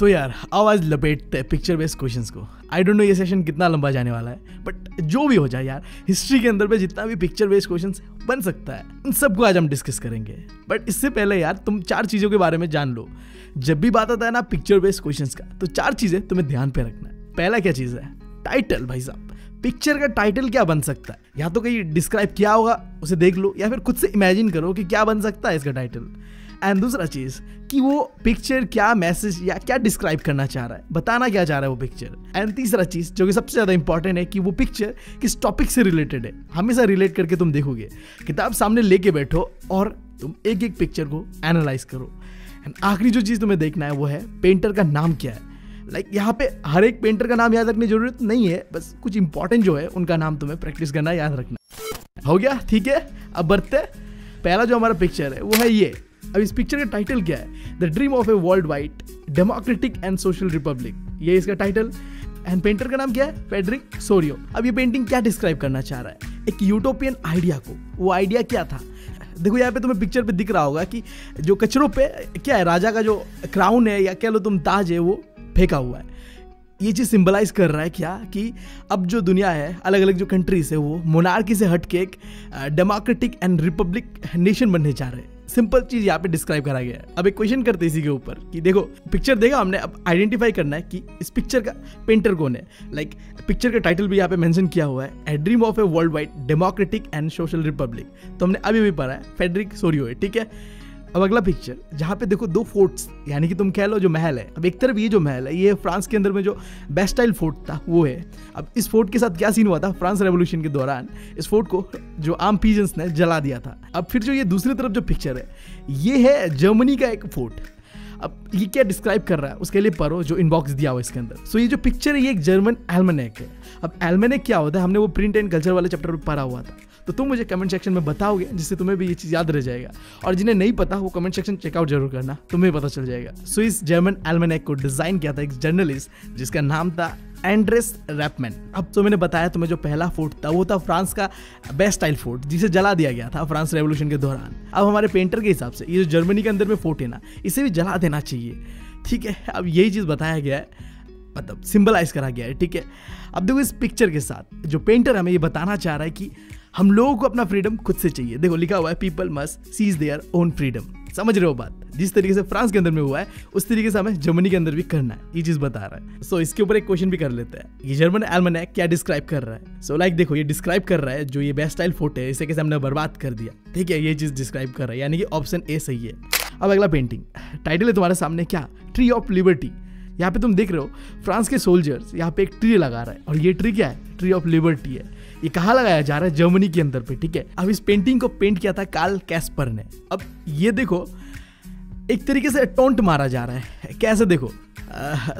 तो यार, आवाज़ लपेटते हैं पिक्चर बेस्ड क्वेश्चंस को। आई डोंट नो ये सेशन कितना लंबा जाने वाला है बट जो भी हो जाए यार हिस्ट्री के अंदर पे जितना भी पिक्चर बेस्ड क्वेश्चंस बन सकता है, उन सबको आज हम डिस्कस करेंगे। बट इससे पहले यार, तुम चार चीज़ों के बारे में जान लो। जब भी बात आता है ना पिक्चर बेस्ड क्वेश्चन का तो चार चीज़ें तुम्हें ध्यान पे रखना है। पहला क्या चीज़ है? टाइटल भाई साहब। पिक्चर का टाइटल क्या बन सकता है? या तो कहीं डिस्क्राइब किया होगा, उसे देख लो, या फिर खुद से इमेजिन करो कि क्या बन सकता है इसका टाइटल एंड दूसरा चीज़ कि वो पिक्चर क्या मैसेज या क्या डिस्क्राइब करना चाह रहा है बताना क्या चाह रहा है वो पिक्चर एंड तीसरा चीज़ जो कि सबसे ज़्यादा इंपॉर्टेंट है कि वो पिक्चर किस टॉपिक से रिलेटेड है। हमेशा रिलेट करके तुम देखोगे। किताब सामने लेके बैठो और तुम एक एक पिक्चर को एनालाइज करो। एंड आखिरी जो चीज़ तुम्हें देखना है वो है पेंटर का नाम क्या है। लाइक like, यहाँ पे हर एक पेंटर का नाम याद रखने ज़रूरत नहीं है बस कुछ इंपॉर्टेंट जो है उनका नाम तुम्हें प्रैक्टिस करना याद रखना। हो गया? ठीक है? अब बढ़ते पहला जो हमारा पिक्चर है वो है ये। अब इस पिक्चर का टाइटल क्या है the dream of a world wide democratic and social republic ये इसका टाइटल एंड पेंटर का नाम क्या है फेडरिक सोरियो अब ये पेंटिंग क्या डिस्क्राइब करना चाह रहा है एक यूटोपियन आइडिया को वो आइडिया क्या था देखो, यहाँ पे तुम्हें पिक्चर पे दिख रहा होगा कि जो कचरों पे क्या है, राजा का जो क्राउन है या कह लो तुम ताज है, वो फेंका हुआ है। ये चीज़ सिंबलाइज कर रहा है क्या? कि अब जो दुनिया है अलग अलग जो कंट्रीज़ है, वो मोनार्की से हट के एक डेमोक्रेटिक एंड रिपब्लिक नेशन बनने जा रहे हैं। सिंपल चीज़ यहाँ पे डिस्क्राइब करा गया है। अब एक क्वेश्चन करते इसी के ऊपर कि देखो पिक्चर देखा हमने अब आइडेंटिफाई करना है कि इस पिक्चर का पेंटर कौन है। लाइक like, पिक्चर का टाइटल भी यहाँ पे मेंशन किया हुआ है a dream of a world wide democratic and social republic तो हमने अभी भी पढ़ा है फेडरिक सोरियो है ठीक है? अब अगला पिक्चर जहाँ पे देखो दो फोर्ट्स यानी कि तुम कह लो जो महल है। अब एक तरफ़ ये जो महल है, ये फ्रांस के अंदर में जो बेस्टाइल फोर्ट था, वो है। अब इस फोर्ट के साथ क्या सीन हुआ था? फ्रांस रेवोल्यूशन के दौरान इस फोर्ट को जो आम पीजेंस ने जला दिया था। अब फिर जो ये दूसरी तरफ़ जो पिक्चर है, ये है जर्मनी का एक फोर्ट अब ये क्या डिस्क्राइब कर रहा है? उसके लिए पढ़ो जो इनबॉक्स दिया हुआ इसके अंदर। सो ये जो पिक्चर है, ये एक जर्मन एल्मेनेक है। अब एल्मेनेक क्या होता है? हमने वो प्रिंट एंड कल्चर वाले चैप्टर में पढ़ा हुआ था। तो तुम मुझे कमेंट सेक्शन में बताओगे, जिससे तुम्हें भी ये चीज़ याद रह जाएगा। और जिन्हें नहीं पता वो कमेंट सेक्शन चेकआउट ज़रूर करना, तुम्हें पता चल जाएगा। स्विस जर्मन एल्मेनेक को डिज़ाइन किया था एक जर्नलिस्ट जिसका नाम था एंड्रेस रैपमैन अब तो मैंने बताया तुम्हें जो पहला फोर्ट था, वो था फ्रांस का बेस्ट स्टाइल फोर्ट जिसे जला दिया गया था फ्रांस रेवोल्यूशन के दौरान। अब हमारे पेंटर के हिसाब से, ये जो जर्मनी के अंदर में फोर्ट है ना, इसे भी जला देना चाहिए। ठीक है, अब यही चीज़ बताया गया है। मतलब सिंबलाइज करा गया है ठीक है? अब देखो इस पिक्चर के साथ जो पेंटर हमें ये बताना चाह रहा है कि हम लोगों को अपना फ्रीडम खुद से चाहिए। देखो लिखा हुआ है people must seize their own freedom समझ रहे हो बात? जिस तरीके से फ्रांस के अंदर में हुआ है उस तरीके से हमें जर्मनी के अंदर भी करना है। ये चीज़ बता रहा है। सो so, इसके ऊपर एक क्वेश्चन भी कर लेते हैं। ये जर्मन एल्मनैक क्या डिस्क्राइब कर रहा है? सो so, लाइक like, देखो ये डिस्क्राइब कर रहा है जो ये बेस्ट स्टाइल फ़ोटो है इसे कैसे हमने बर्बाद कर दिया। ठीक है ये चीज़ डिस्क्राइब कर रहा है। यानी कि ऑप्शन ए सही है। अब अगला पेंटिंग टाइटल है तुम्हारे सामने क्या? ट्री ऑफ़ लिबर्टी यहाँ पे तुम देख रहे हो, फ्रांस के सोल्जर्स यहाँ पे एक ट्री लगा रहा है। और ये ट्री क्या है? ट्री ऑफ़ लिबर्टी है। ये कहाँ लगाया जा रहा है? जर्मनी के अंदर पे, ठीक है? अब इस पेंटिंग को पेंट किया था काल कैस्पर ने। अब ये देखो, एक तरीके से टोंट मारा जा रहा है। कैसे देखो?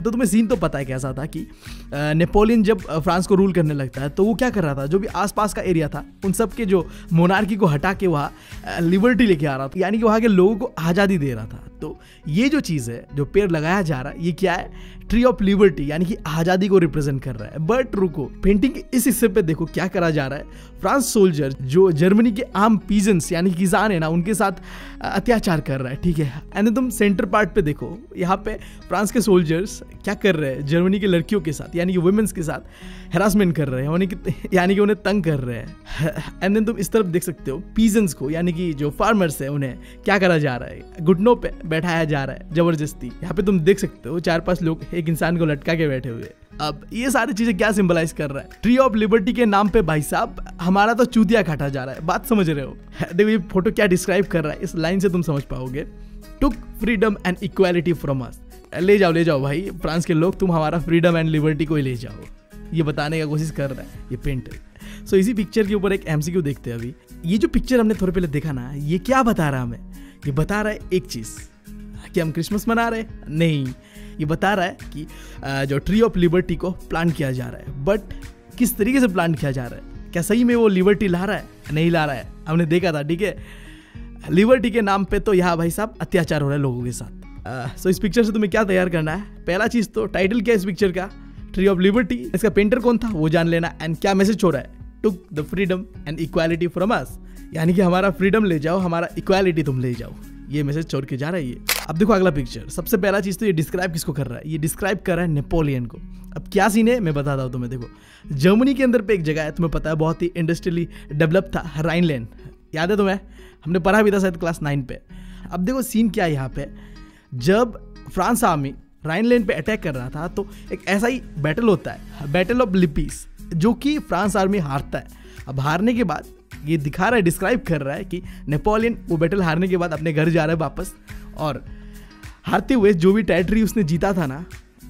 तो तुम्हें सीन तो पता है कैसा था कि नेपोलियन जब फ्रांस को रूल करने लगता है तो वो क्या कर रहा था? जो भी आसपास का एरिया था, उन सब के जो मोनार्की को हटा के वहाँ लिबर्टी लेके आ रहा था। यानी कि वहाँ के लोगों को आज़ादी दे रहा था। तो ये जो चीज़ है, जो पेड़ लगाया जा रहा है, ये क्या है? ट्री ऑफ़ लिबर्टी यानी कि आज़ादी को रिप्रेजेंट कर रहा है। बट रुको पेंटिंग के इस हिस्से पे देखो क्या करा जा रहा है। फ्रांस सोल्जर जो जर्मनी के आम पीजन्स यानी किसान है ना, उनके साथ अत्याचार कर रहा है, ठीक है? एंड तुम सेंटर पार्ट पे देखो, यहाँ पे फ्रांस के सोल्जर्स क्या कर रहे हैं? जर्मनी की लड़कियों के साथ, यानी कि वुमेन्स के साथ हेरासमेंट कर रहे हैं, यानी कि यानी कि उन्हें तंग कर रहे हैं। एंड देन तुम इस तरफ़ देख सकते हो पीजन्स को, यानी कि जो फार्मर्स है, उन्हें क्या करा जा रहा है? घुटनों पे बैठाया जा रहा है ज़बरदस्ती। यहाँ पे तुम देख सकते हो चार पाँच लोग एक इंसान को लटका के बैठे हुए। अब ये सारी चीज़ें क्या सिंबलाइज कर रहा है? ट्री ऑफ़ लिबर्टी के नाम पे भाई साहब हमारा तो चूतिया काटा जा रहा है। बात समझ रहे हो? देखो ये फ़ोटो क्या डिस्क्राइब कर रहा है इस लाइन से तुम समझ पाओगे। Took freedom and equality from us ले जाओ ले जाओ भाई फ्रांस के लोग तुम हमारा फ्रीडम एंड लिबर्टी को ही ले जाओ। ये बताने का कोशिश कर रहा है ये पेंटर सो so, इसी पिक्चर के ऊपर एक एमसीक्यू देखते हैं अभी। ये जो पिक्चर हमने थोड़े पहले देखा ना ये क्या बता रहा है हमें? ये बता रहा है एक चीज़। कि हम क्रिसमस मना रहे हैं? नहीं। ये बता रहा है कि जो ट्री ऑफ़ लिबर्टी को प्लान किया जा रहा है। बट किस तरीके से प्लान किया जा रहा है? क्या सही में वो लिबर्टी ला रहा है? नहीं ला रहा है। हमने देखा था, ठीक है? लिबर्टी के नाम पे तो यहाँ भाई साहब अत्याचार हो रहा है लोगों के साथ। सो इस पिक्चर से तुम्हें क्या तैयार करना है? पहला चीज़ तो टाइटल क्या है इस पिक्चर का? ट्री ऑफ़ लिबर्टी इसका पेंटर कौन था? वो जान लेना। एंड क्या मैसेज हो रहा है? Took the freedom and equality from us यानी कि हमारा फ्रीडम ले जाओ, हमारा इक्वालिटी तुम ले जाओ। ये मैसेज छोड़ के जा रहा है अब देखो अगला पिक्चर सबसे पहला चीज़ तो ये डिस्क्राइब किसको कर रहा है? ये डिस्क्राइब कर रहा है नेपोलियन को। अब क्या सीन है? मैं बताता हूँ तुम्हें, देखो। जर्मनी के अंदर पे एक जगह है, तुम्हें पता है, बहुत ही इंडस्ट्रियली डेवलप था राइनलैंड याद है तुम्हें? हमने पढ़ा भी था शायद क्लास नाइन पे। अब देखो सीन क्या है यहाँ पे। जब फ्रांस आर्मी राइनलैंड पे अटैक कर रहा था तो एक ऐसा ही बैटल होता है बैटल ऑफ़ लिपीस जो कि फ्रांस आर्मी हारता है। अब हारने के बाद ये दिखा रहा है डिस्क्राइब कर रहा है कि नेपोलियन वो बैटल हारने के बाद अपने घर जा रहा है वापस और हारते हुए जो भी टेरिटरी उसने जीता था ना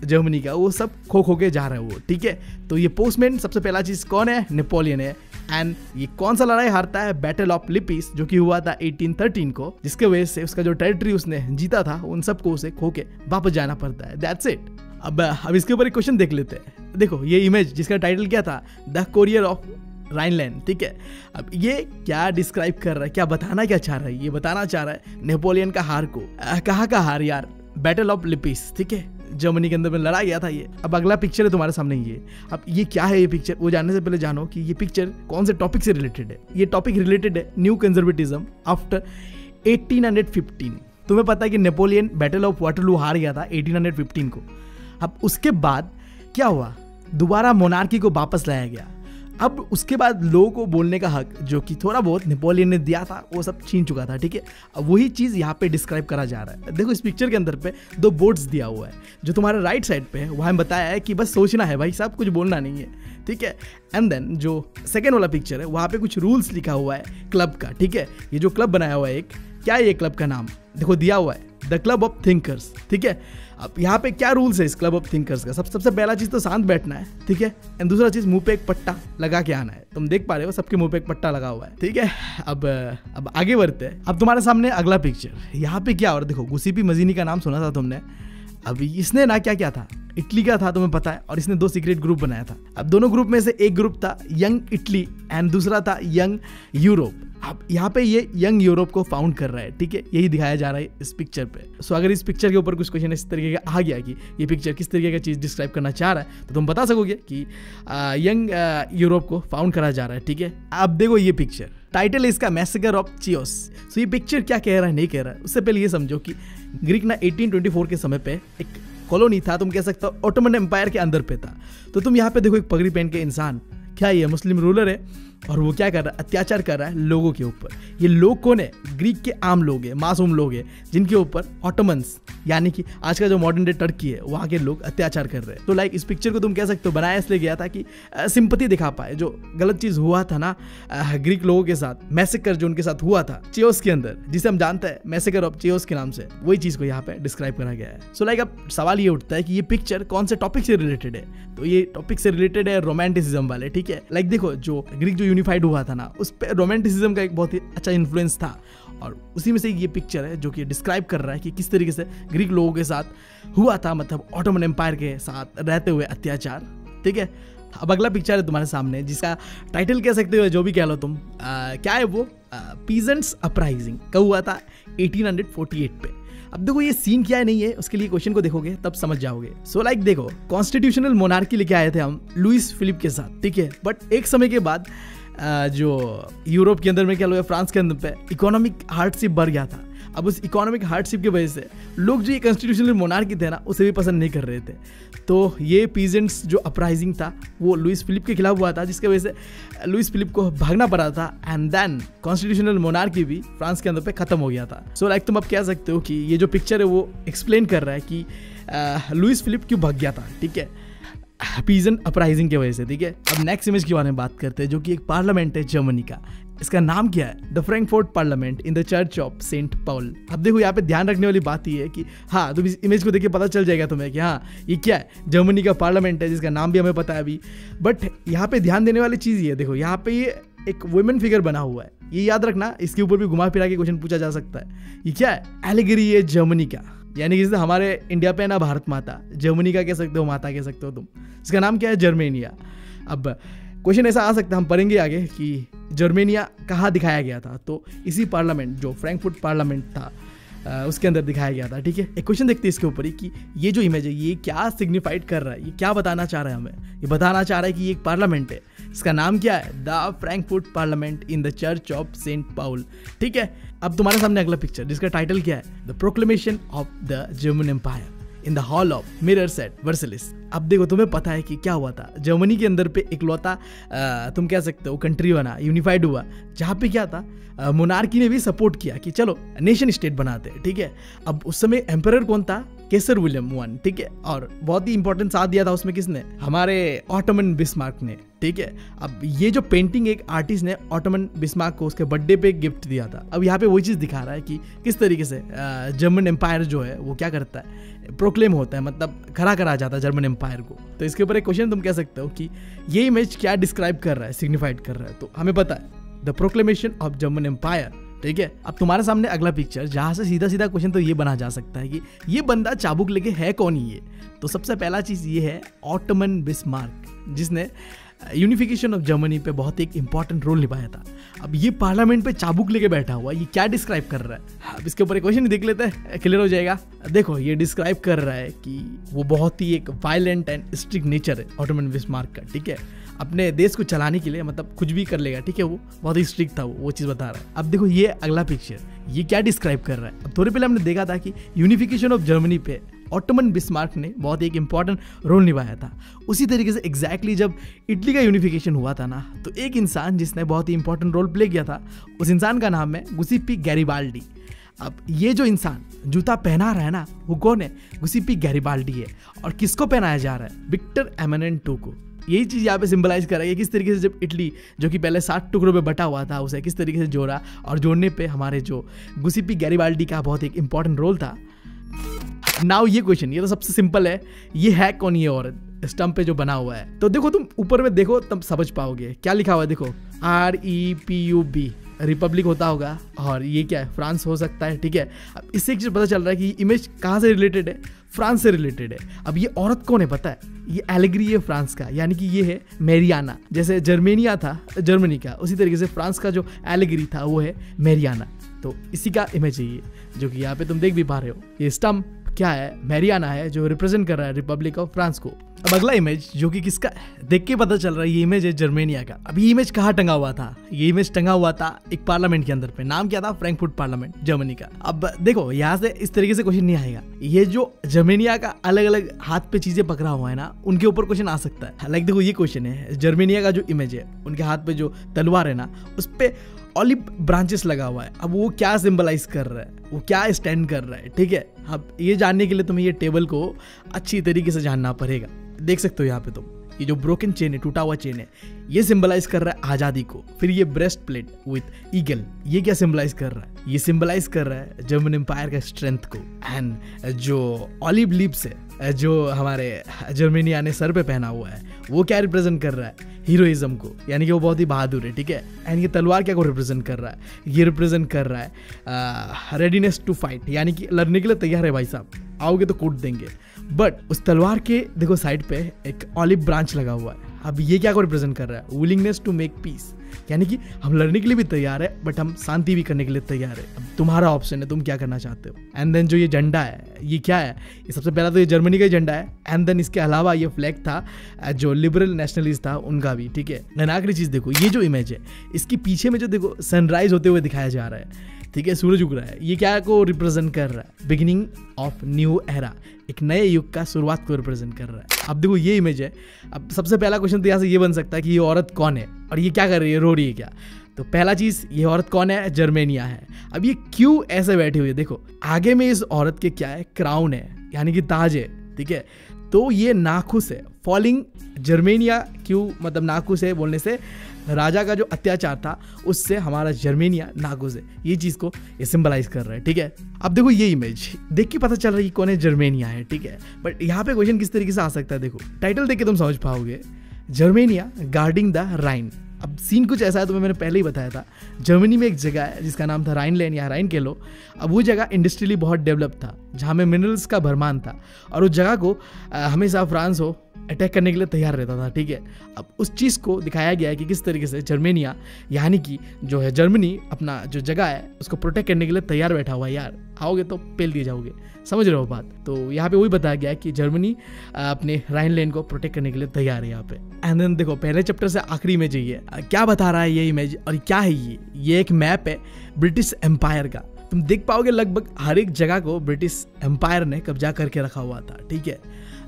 जर्मनी का, वो सब खो खो के जा रहा है वो, ठीक है? तो ये पोस्टमैन सबसे पहला चीज़ कौन है? नेपोलियन है। एंड ये कौन सा लड़ाई हारता है? बैटल ऑफ़ लिपिस जो कि हुआ था 1813 को, जिसके वजह से उसका जो टेरिटरी उसने जीता था, उन सबको उसे खो के वापस जाना पड़ता है। दैट्स इट अब अब इसके ऊपर एक क्वेश्चन देख लेते हैं। देखो, ये इमेज जिसका टाइटल क्या था? द कोरियर ऑफ़ राइनलैंड ठीक है? अब ये क्या डिस्क्राइब कर रहा है? क्या बताना क्या चाह रहा है? ये बताना चाह रहा है नेपोलियन का हार को। कहा का हार यार? बैटल ऑफ़ लिपिस ठीक है? जर्मनी के अंदर में लड़ा गया था ये। अब अगला पिक्चर है तुम्हारे सामने ये। अब ये क्या है ये पिक्चर वो जानने से पहले जानो कि ये पिक्चर कौन से टॉपिक से रिलेटेड है। ये टॉपिक रिलेटेड है न्यू कंजर्वेटिज्म आफ्टर 1815 तुम्हें पता है कि नेपोलियन बैटल ऑफ़ वाटरलू हार गया था 1815 को। अब उसके बाद क्या हुआ? दोबारा मोनार्की को वापस लाया गया। अब उसके बाद लोगों को बोलने का हक, जो कि थोड़ा बहुत नेपोलियन ने दिया था, वो सब छीन चुका था, ठीक है? अब वही चीज़ यहाँ पे डिस्क्राइब करा जा रहा है। देखो, इस पिक्चर के अंदर पे दो बोर्ड्स दिया हुआ है, जो तुम्हारे राइट साइड पे है, वहाँ बताया है कि बस सोचना है भाई साहब कुछ बोलना नहीं है, ठीक है? एंड देन जो सेकेंड वाला पिक्चर है, वहाँ पे कुछ रूल्स लिखा हुआ है क्लब का, ठीक है? ये जो क्लब बनाया हुआ है एक, क्या है ये क्लब का नाम? देखो, दिया हुआ है। द क्लब ऑफ़ थिंकर्स ठीक है? अब यहाँ पे क्या रूल्स है इस क्लब ऑफ़ थिंकर्स का? सब, सबसे पहला चीज़ तो शांत बैठना है, ठीक है? एंड दूसरा चीज़, मुँह पे एक पट्टा लगा के आना है। तुम देख पा रहे हो, सबके मुँह पे एक पट्टा लगा हुआ है, ठीक है? अब अब आगे बढ़ते हैं। अब तुम्हारे सामने अगला पिक्चर यहाँ पे क्या और देखो, गुसीपी मजीनी का नाम सुना था तुमने। अब इसने ना क्या क्या था? इटली का था तुम्हें पता है, और इसने दो सीक्रेट ग्रुप बनाया था। अब दोनों ग्रुप में से एक ग्रुप था यंग इटली एंड दूसरा था यंग यूरोप अब यहाँ पे ये यंग यूरोप को फाउंड कर रहा है ठीक है? यही दिखाया जा रहा है इस पिक्चर पे। सो so, अगर इस पिक्चर के ऊपर कुछ क्वेश्चन इस तरीके का आ गया कि ये पिक्चर किस तरीके का चीज़ डिस्क्राइब करना चाह रहा है तो तुम बता सकोगे कि यंग यूरोप को फाउंड करा जा रहा है ठीक है? अब देखो ये पिक्चर टाइटल इसका मैसेगर ऑफ़ चियोस सो ये पिक्चर क्या कह रहा है नहीं कह रहा है? उससे पहले ये समझो कि ग्रीक ना 1824 के समय पे एक कॉलोनी था तुम कह सकते हो ऑटोमन एम्पायर के अंदर पे था। तो तुम यहाँ पे देखो एक पगड़ी पहन के इंसान क्या ये मुस्लिम रूलर है? और वो क्या कर रहा है? अत्याचार कर रहा है लोगों के ऊपर। ये लोग कौन है? ग्रीक के आम लोग हैं, मासूम लोग हैं, जिनके ऊपर ऑटोमन्स यानी कि आज का जो मॉडर्न डे टर्की है, वहाँ के लोग अत्याचार कर रहे हैं। तो लाइक इस पिक्चर को तुम कह सकते हो, बनाया इसलिए गया था कि सिंपति दिखा पाए। जो गलत चीज़ हुआ था ना ग्रीक लोगों के साथ मैसेकर जो उनके साथ हुआ था चियोस के अंदर, जिसे हम जानते हैं मैसेकर ऑफ़ चियोस के नाम से, वही चीज़ को यहाँ पे डिस्क्राइब करा गया है। सो लाइक अब सवाल ये उठता है कि ये पिक्चर कौन से टॉपिक से रिलेटेड है? तो ये टॉपिक से रिलेटेड है रोमांटिसिज्म वाले, ठीक है? लाइक देखो, जो ग्रीक जो यूनिफाइड हुआ था ना उस पर रोमांटिसिज्म का एक बहुत ही अच्छा इन्फ्लुएंस था। और उसी में से ये पिक्चर है जो कि डिस्क्राइब कर रहा है कि किस तरीके से ग्रीक लोगों के साथ हुआ था मतलब ऑटोमन एम्पायर के साथ रहते हुए अत्याचार। ठीक है? अब अगला पिक्चर है तुम्हारे सामने जिसका टाइटल कह सकते हो जो भी कह लो तुम। आ, क्या है वो? पीजेंट्स अपराइजिंग कब हुआ था? 1848 पे। अब देखो ये सीन क्या है नहीं है उसके लिए क्वेश्चन को देखोगे तब समझ जाओगे। सो so, लाइक like, देखो कॉन्स्टिट्यूशनल मोनार्की लेके आए थे हम लुइस फिलिप के साथ ठीक है? बट एक समय के बाद जो यूरोप के अंदर में क्या लोग फ्रांस के अंदर पे इकोनॉमिक हार्डशिप बढ़ गया था। अब उस इकोनॉमिक हार्डशिप की वजह से लोग जो ये कॉन्स्टिट्यूशनल मोनार्की थे ना उसे भी पसंद नहीं कर रहे थे। तो ये पीजेंट्स जो अपराइजिंग था वो लुइस फिलिप के खिलाफ हुआ था जिसकी वजह से लुइस फिलिप को भागना पड़ा था एंड देन कॉन्स्टिट्यूशनल मोनार्की भी फ्रांस के अंदर पे खत्म हो गया था। सो so, लाइक like, तुम अब कह सकते हो कि ये जो पिक्चर है वो एक्सप्लेन कर रहा है कि लुइस फिलिप क्यों भाग गया था ठीक है? पीजन अपराइजिंग की वजह से, ठीक है? अब नेक्स्ट इमेज के बारे में बात करते हैं, जो कि एक पार्लियामेंट है जर्मनी का। इसका नाम क्या है? The Frankfurt parliament in the church of saint Paul अब देखो, यहाँ पे ध्यान रखने वाली बात ही है कि हाँ तुम इस इमेज को देखिए पता चल जाएगा तुम्हें कि हाँ ये क्या है? जर्मनी का पार्लियामेंट है, जिसका नाम भी हमें पता है अभी। बट यहाँ पे ध्यान देने वाली चीज़ ये, देखो, यहाँ पे ये एक वुमेन फिगर बना हुआ है। ये याद रखना, इसके ऊपर भी घुमा फिरा के क्वेश्चन पूछा जा सकता है। ये क्या है? एलिगरी है जर्मनी का। यानी कि हमारे इंडिया पे ना भारत माता, जर्मनी का कह सकते हो, माता कह सकते हो तुम। इसका नाम क्या है? जर्मेनिया। अब क्वेश्चन ऐसा आ सकता है, हम पढ़ेंगे आगे कि जर्मेनिया कहाँ दिखाया गया था? तो इसी पार्लियामेंट, जो फ्रैंकफुट पार्लियामेंट था उसके अंदर दिखाया गया था, ठीक है? एक क्वेश्चन देखते हैं इसके ऊपर ही कि ये जो इमेज है, ये क्या सिग्निफाइड कर रहा है? ये क्या बताना चाह रहा है हमें? ये बताना चाह रहा है कि ये एक पार्लियामेंट है। इसका नाम क्या है? The Frankfurt parliament in the church of saint Paul ठीक है? अब तुम्हारे सामने अगला पिक्चर जिसका टाइटल क्या है? The proclamation of the German empire in the hall of mirror set Versailles अब देखो, तुम्हें पता है कि क्या हुआ था? जर्मनी के अंदर पे इकलौता तुम कह सकते हो कंट्री बना यूनिफाइड हुआ। जहाँ पे क्या था? मोनार्की ने भी सपोर्ट किया कि चलो नेशन स्टेट बनाते हैं, ठीक है? अब उस समय एम्पर कौन था? केसर विलियम वन, ठीक है? और बहुत ही इंपॉर्टेंट साथ दिया था उसमें किसने? हमारे ऑटोमन बिस्मार्क ने। ठीक है। अब ये जो पेंटिंग एक आर्टिस्ट ने ऑटोमन बिस्मार्क को उसके बर्थडे पे गिफ्ट दिया था, अब यहाँ पे वही चीज़ दिखा रहा है कि किस तरीके से जर्मन एम्पायर जो है, वो क्या करता है? प्रोक्लेम होता है मतलब खड़ा करा जाता है जर्मन एम्पायर को। तो इसके ऊपर एक क्वेश्चन तुम कह सकते हो कि ये इमेज क्या डिस्क्राइब कर रहा है सिग्निफाइड कर रहा है? तो हमें पता है the proclamation of German empire ठीक है? अब तुम्हारे सामने अगला पिक्चर जहाँ से सीधा सीधा क्वेश्चन तो ये बना जा सकता है कि ये बंदा चाबुक लेके है कौन ये? तो सबसे पहला चीज़ ये है ऑटमन बिस्मार्क जिसने यूनिफिकेशन ऑफ़ जर्मनी पे बहुत एक इंपॉर्टेंट रोल निभाया था। अब ये पार्लियामेंट पे चाबुक लेके बैठा हुआ, ये क्या डिस्क्राइब कर रहा है? अब इसके ऊपर एक क्वेश्चन देख लेते हैं क्लियर हो जाएगा। देखो, ये डिस्क्राइब कर रहा है कि वो बहुत ही एक वायलेंट एंड स्ट्रिक्ट नेचर है ऑटोमन बिस्मार्क का, ठीक है? अपने देश को चलाने के लिए मतलब कुछ भी कर लेगा, ठीक है? वो बहुत ही स्ट्रिक्ट था वो वो चीज़ बता रहा है। अब देखो, ये अगला पिक्चर ये क्या डिस्क्राइब कर रहा है? अब थोड़े पहले हमने देखा था कि यूनिफिकेशन ऑफ़ जर्मनी पे ऑटोमन बिस्मार्क ने बहुत एक इंपॉर्टेंट रोल निभाया था। उसी तरीके से एग्जैक्टली जब इटली का यूनिफिकेशन हुआ था ना तो एक इंसान जिसने बहुत ही इंपॉर्टेंट रोल प्ले किया था, उस इंसान का नाम है गुसिपी गैरीबाल्डी अब ये जो इंसान जूता पहना रहा है ना, वो कौन है? गुसिपी गैरीबाल्डी है। और किसको पहनाया जा रहा है? विक्टर एमन टू को यही चीज़ यहाँ पे सिंबलाइज कर है किस तरीके से जब इटली जो कि पहले सात टुकड़ों में बटा हुआ था, उसे किस तरीके से जोड़ा और जोड़ने पे हमारे जो गुसिपी गैरीबाल्डी का बहुत एक इंपॉर्टेंट रोल था नाउ ये क्वेश्चन ये तो सबसे सिंपल है। ये है कौन ये औरत? स्टम्प पे जो बना हुआ है। तो देखो तुम ऊपर में देखो, तब समझ पाओगे। क्या लिखा हुआ है देखो? R E P U B republic होता होगा। और ये क्या है? फ्रांस हो सकता है, ठीक है? अब इससे एक चीज़ पता चल रहा है कि इमेज कहाँ से रिलेटेड है? फ्रांस से रिलेटेड है। अब ये औरत कौन है पता है? ये एलेग्री है फ्रांस का। यानी कि ये है मेरियाना जैसे जर्मेनिया था जर्मनी का। उसी तरीके से फ्रांस का जो एलेग्री था, वो है मेरियाना तो इसी का इमेज है ये, जो कि यहाँ पे तुम देख भी पा रहे हो। ये स्टम्प क्या है? मैरियाना है जो रिप्रेजेंट कर रहा है रिपब्लिक ऑफ़ फ्रांस को। अब अगला इमेज जो कि किसका? देख के पता चल रहा है, ये इमेज है जर्मेनिया का। अब ये इमेज कहाँ टंगा हुआ था? ये इमेज टंगा हुआ था एक पार्लियामेंट के अंदर पे। नाम क्या था? फ्रैंकफुट पार्लियामेंट जर्मनी का। अब देखो, यहाँ से इस तरीके से क्वेश्चन नहीं आएगा। ये जो जर्मेनिया का अलग अलग हाथ पे चीज़ें पकड़ा हुआ है ना, उनके ऊपर क्वेश्चन आ सकता है। लाइक देखो, ये क्वेश्चन है। जर्मेनिया का जो इमेज है, उनके हाथ पे जो तलवार है ना, उस पर ऑलिव ब्रांचेस लगा हुआ है। अब वो क्या सिंबलाइज कर रहा है? वो क्या स्टैंड कर रहा है? ठीक है? अब ये जानने के लिए तुम्हें ये टेबल को अच्छी तरीके से जानना पड़ेगा। देख सकते हो यहाँ पे तुम। ये जो ब्रोकन चेन है, टूटा हुआ चेन है, ये सिंबलाइज कर रहा है आज़ादी को। फिर ये ब्रेस्ट प्लेट विथ ईगल ये क्या सिंबलाइज कर रहा है? ये सिंबलाइज कर रहा है जर्मन एम्पायर का स्ट्रेंथ को। एंड जो ऑलिव लिप्स है जो हमारे जर्मनिया ने सर पे पहना हुआ है, वो क्या रिप्रेजेंट कर रहा है? हीरोइज्म को। यानी कि वो बहुत ही बहादुर है, ठीक है? एंड ये तलवार क्या को रिप्रेजेंट कर रहा है? ये रिप्रेजेंट कर रहा है रेडीनेस टू फाइट यानी कि लड़ने के लिए तैयार है भाई साहब। आओगे तो कूट देंगे। बट उस तलवार के, देखो साइड पे एक ऑलिव ब्रांच लगा हुआ है। अब ये क्या को रिप्रेजेंट कर रहा है? विलिंगनेस टू मेक पीस यानी कि हम लड़ने के लिए भी तैयार है बट हम शांति भी करने के लिए तैयार है। अब तुम्हारा ऑप्शन है, तुम क्या करना चाहते हो? एंड देन जो ये झंडा है, ये क्या है? ये सबसे पहला तो ये जर्मनी का झंडा है। एंड देन इसके अलावा ये फ्लैग था, जो लिबरल नेशनलिस्ट था, उनका भी, ठीक है? एंड आखिरी चीज़ देखो, ये जो इमेज है, इसके पीछे में जो देखो सनराइज होते हुए दिखाया जा रहा है। ठीक है, सूरज उग रहा है। ये क्या को रिप्रेजेंट कर रहा है? बिगिनिंग ऑफ़ न्यू एरा एक नए युग का शुरुआत को रिप्रेजेंट कर रहा है। अब देखो, ये इमेज है। अब सबसे पहला क्वेश्चन तो यहाँ से ये बन सकता है कि ये औरत कौन है? और ये क्या कर रही है? रो रही है क्या? तो पहला चीज़, ये औरत कौन है? जर्मेनिया है। अब ये क्यों ऐसे बैठी हुई है? देखो, आगे में इस औरत के क्या है? क्राउन है, यानी कि ताज है, ठीक है? तो ये नाखुश है। फॉलिंग जर्मेनिया क्यों? मतलब नाखुश है बोलने से राजा का जो अत्याचार था, उससे हमारा जर्मेनिया नागुज है। ये चीज़ को ये सिंबलाइज कर रहा है, ठीक है? अब देखो ये इमेज देख के पता चल रहा है कि कौन है जर्मेनिया है, ठीक है? बट यहाँ पे क्वेश्चन किस तरीके से आ सकता है, देखो। टाइटल देख के तुम समझ पाओगे। जर्मेनिया गार्डिंग द राइन अब सीन कुछ ऐसा है तो मैंने पहले ही बताया था। जर्मनी में एक जगह है, जिसका नाम था राइन लैंड या राइन के लो। अब वो जगह इंडस्ट्रियली बहुत डेवलप था, जहाँ में मिनरल्स का भरमान था। और उस जगह को हमेशा फ्रांस हो अटैक करने के लिए तैयार रहता था, ठीक है? अब उस चीज़ को दिखाया गया है कि किस तरीके से जर्मेनिया, यानी कि जो है जर्मनी, अपना जो जगह है, उसको प्रोटेक्ट करने के लिए तैयार बैठा हुआ है, यार। आओगे तो पेल दिए जाओगे। समझ रहे हो बात? तो यहाँ पे वही बताया गया है कि जर्मनी अपने राइन लैंड को प्रोटेक्ट करने के लिए तैयार है यहाँ पे। एंड देन देखो, पहले चैप्टर से आखिरी इमेज ये क्या बता रहा है ये इमेज और क्या है ये? ये एक मैप है ब्रिटिश एम्पायर का। तुम देख पाओगे लगभग हर एक जगह को ब्रिटिश एम्पायर ने कब्जा करके रखा हुआ था, ठीक है?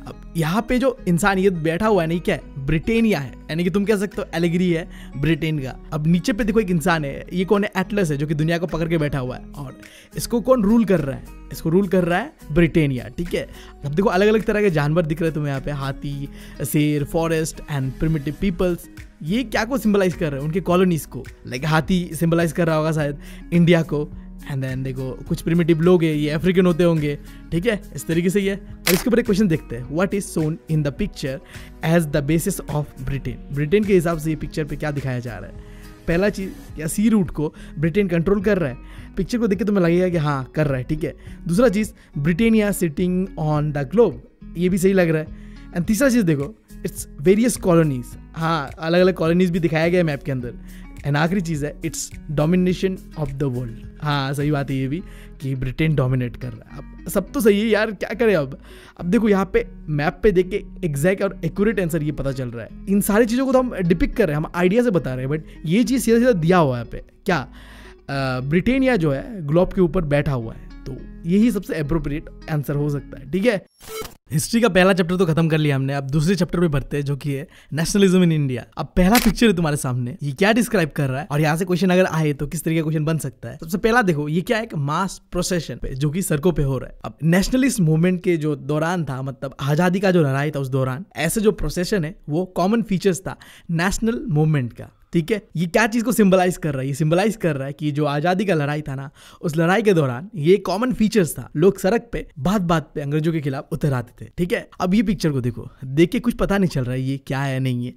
अब यहाँ पे जो इंसान ये बैठा हुआ है नहीं क्या है? ब्रिटेनिया है। यानी कि तुम कह सकते हो एलिग्री है ब्रिटेन का। अब नीचे पे देखो एक इंसान है, ये कौन है? एटलस है, जो कि दुनिया को पकड़ के बैठा हुआ है। और इसको कौन रूल कर रहा है? इसको रूल कर रहा है ब्रिटेनिया, ठीक है? अब देखो अलग अलग तरह के जानवर दिख रहे हैं तुम्हें यहाँ पे। हाथी, शेर, फॉरेस्ट एंड प्रिमिटिव पीपल्स। ये क्या को सिंबलाइज कर रहे हैं? उनके कॉलोनीज को। लाइक हाथी सिंबलाइज कर रहा होगा शायद इंडिया को। एंड देन देखो, कुछ प्रिमेटिव लोग है, ये अफ्रीकन होते होंगे। ठीक है? इस तरीके से ही है और इसके ऊपर एक क्वेश्चन देखते हैं। What is shown in the picture as the basis of Britain Britain के हिसाब से ये पिक्चर पे क्या दिखाया जा रहा है? पहला चीज़ या सी रूट को ब्रिटेन कंट्रोल कर रहा है? पिक्चर को देख के तुम्हें लगेगा कि हाँ कर रहा है। ठीक है? दूसरा चीज़ Britannia sitting on the globe ये भी सही लग रहा है। एंड तीसरा चीज़ देखो इट्स वेरियस कॉलोनीज हाँ अलग अलग कॉलोनीज भी दिखाया गया है मैप के अंदर। एंड आखिरी चीज़ है it's domination of the world हाँ सही बात है ये भी, कि ब्रिटेन डोमिनेट कर रहा है। अब सब तो सही है यार, क्या करें अब? अब देखो यहाँ पे मैप पे देख के एग्जैक्ट और एक्यूरेट आंसर ये पता चल रहा है। इन सारी चीज़ों को तो हम डिपिक कर रहे हैं, हम आइडिया से बता रहे हैं बट ये चीज़ सीधा सीधा दिया हुआ है यहाँ पे। क्या? ब्रिटेनिया जो है ग्लोब के ऊपर बैठा हुआ है तो यही सबसे अप्रोप्रिएट आंसर हो सकता है, ठीक है? हिस्ट्री का पहला चैप्टर तो खत्म कर लिया हमने, अब दूसरे चैप्टर में बढ़ते हैं, जो कि है नेशनलिज्म इन इंडिया अब पहला पिक्चर है तुम्हारे सामने, ये क्या डिस्क्राइब कर रहा है? और यहाँ से क्वेश्चन अगर आए तो किस तरीके का क्वेश्चन बन सकता है? सबसे पहला देखो, ये क्या है एक मास प्रोसेशन पे, जो कि सड़कों पे हो रहा है। अब नेशनलिस्ट मूवमेंट के जो दौरान था मतलब आज़ादी का जो लड़ाई था उस दौरान, ऐसे जो प्रोसेशन है, वो कॉमन फीचर्स था नेशनल मूवमेंट का। ठीक है? ये क्या चीज़ को सिंबलाइज कर रहा है? ये सिंबलाइज कर रहा है कि जो आज़ादी का लड़ाई था ना, उस लड़ाई के दौरान ये कॉमन फीचर्स था। लोग सड़क पे बात बात पे अंग्रेज़ों के खिलाफ उतर आते थे, ठीक है? अब ये पिक्चर को देखो। देख के कुछ पता नहीं चल रहा है ये क्या है, नहीं है।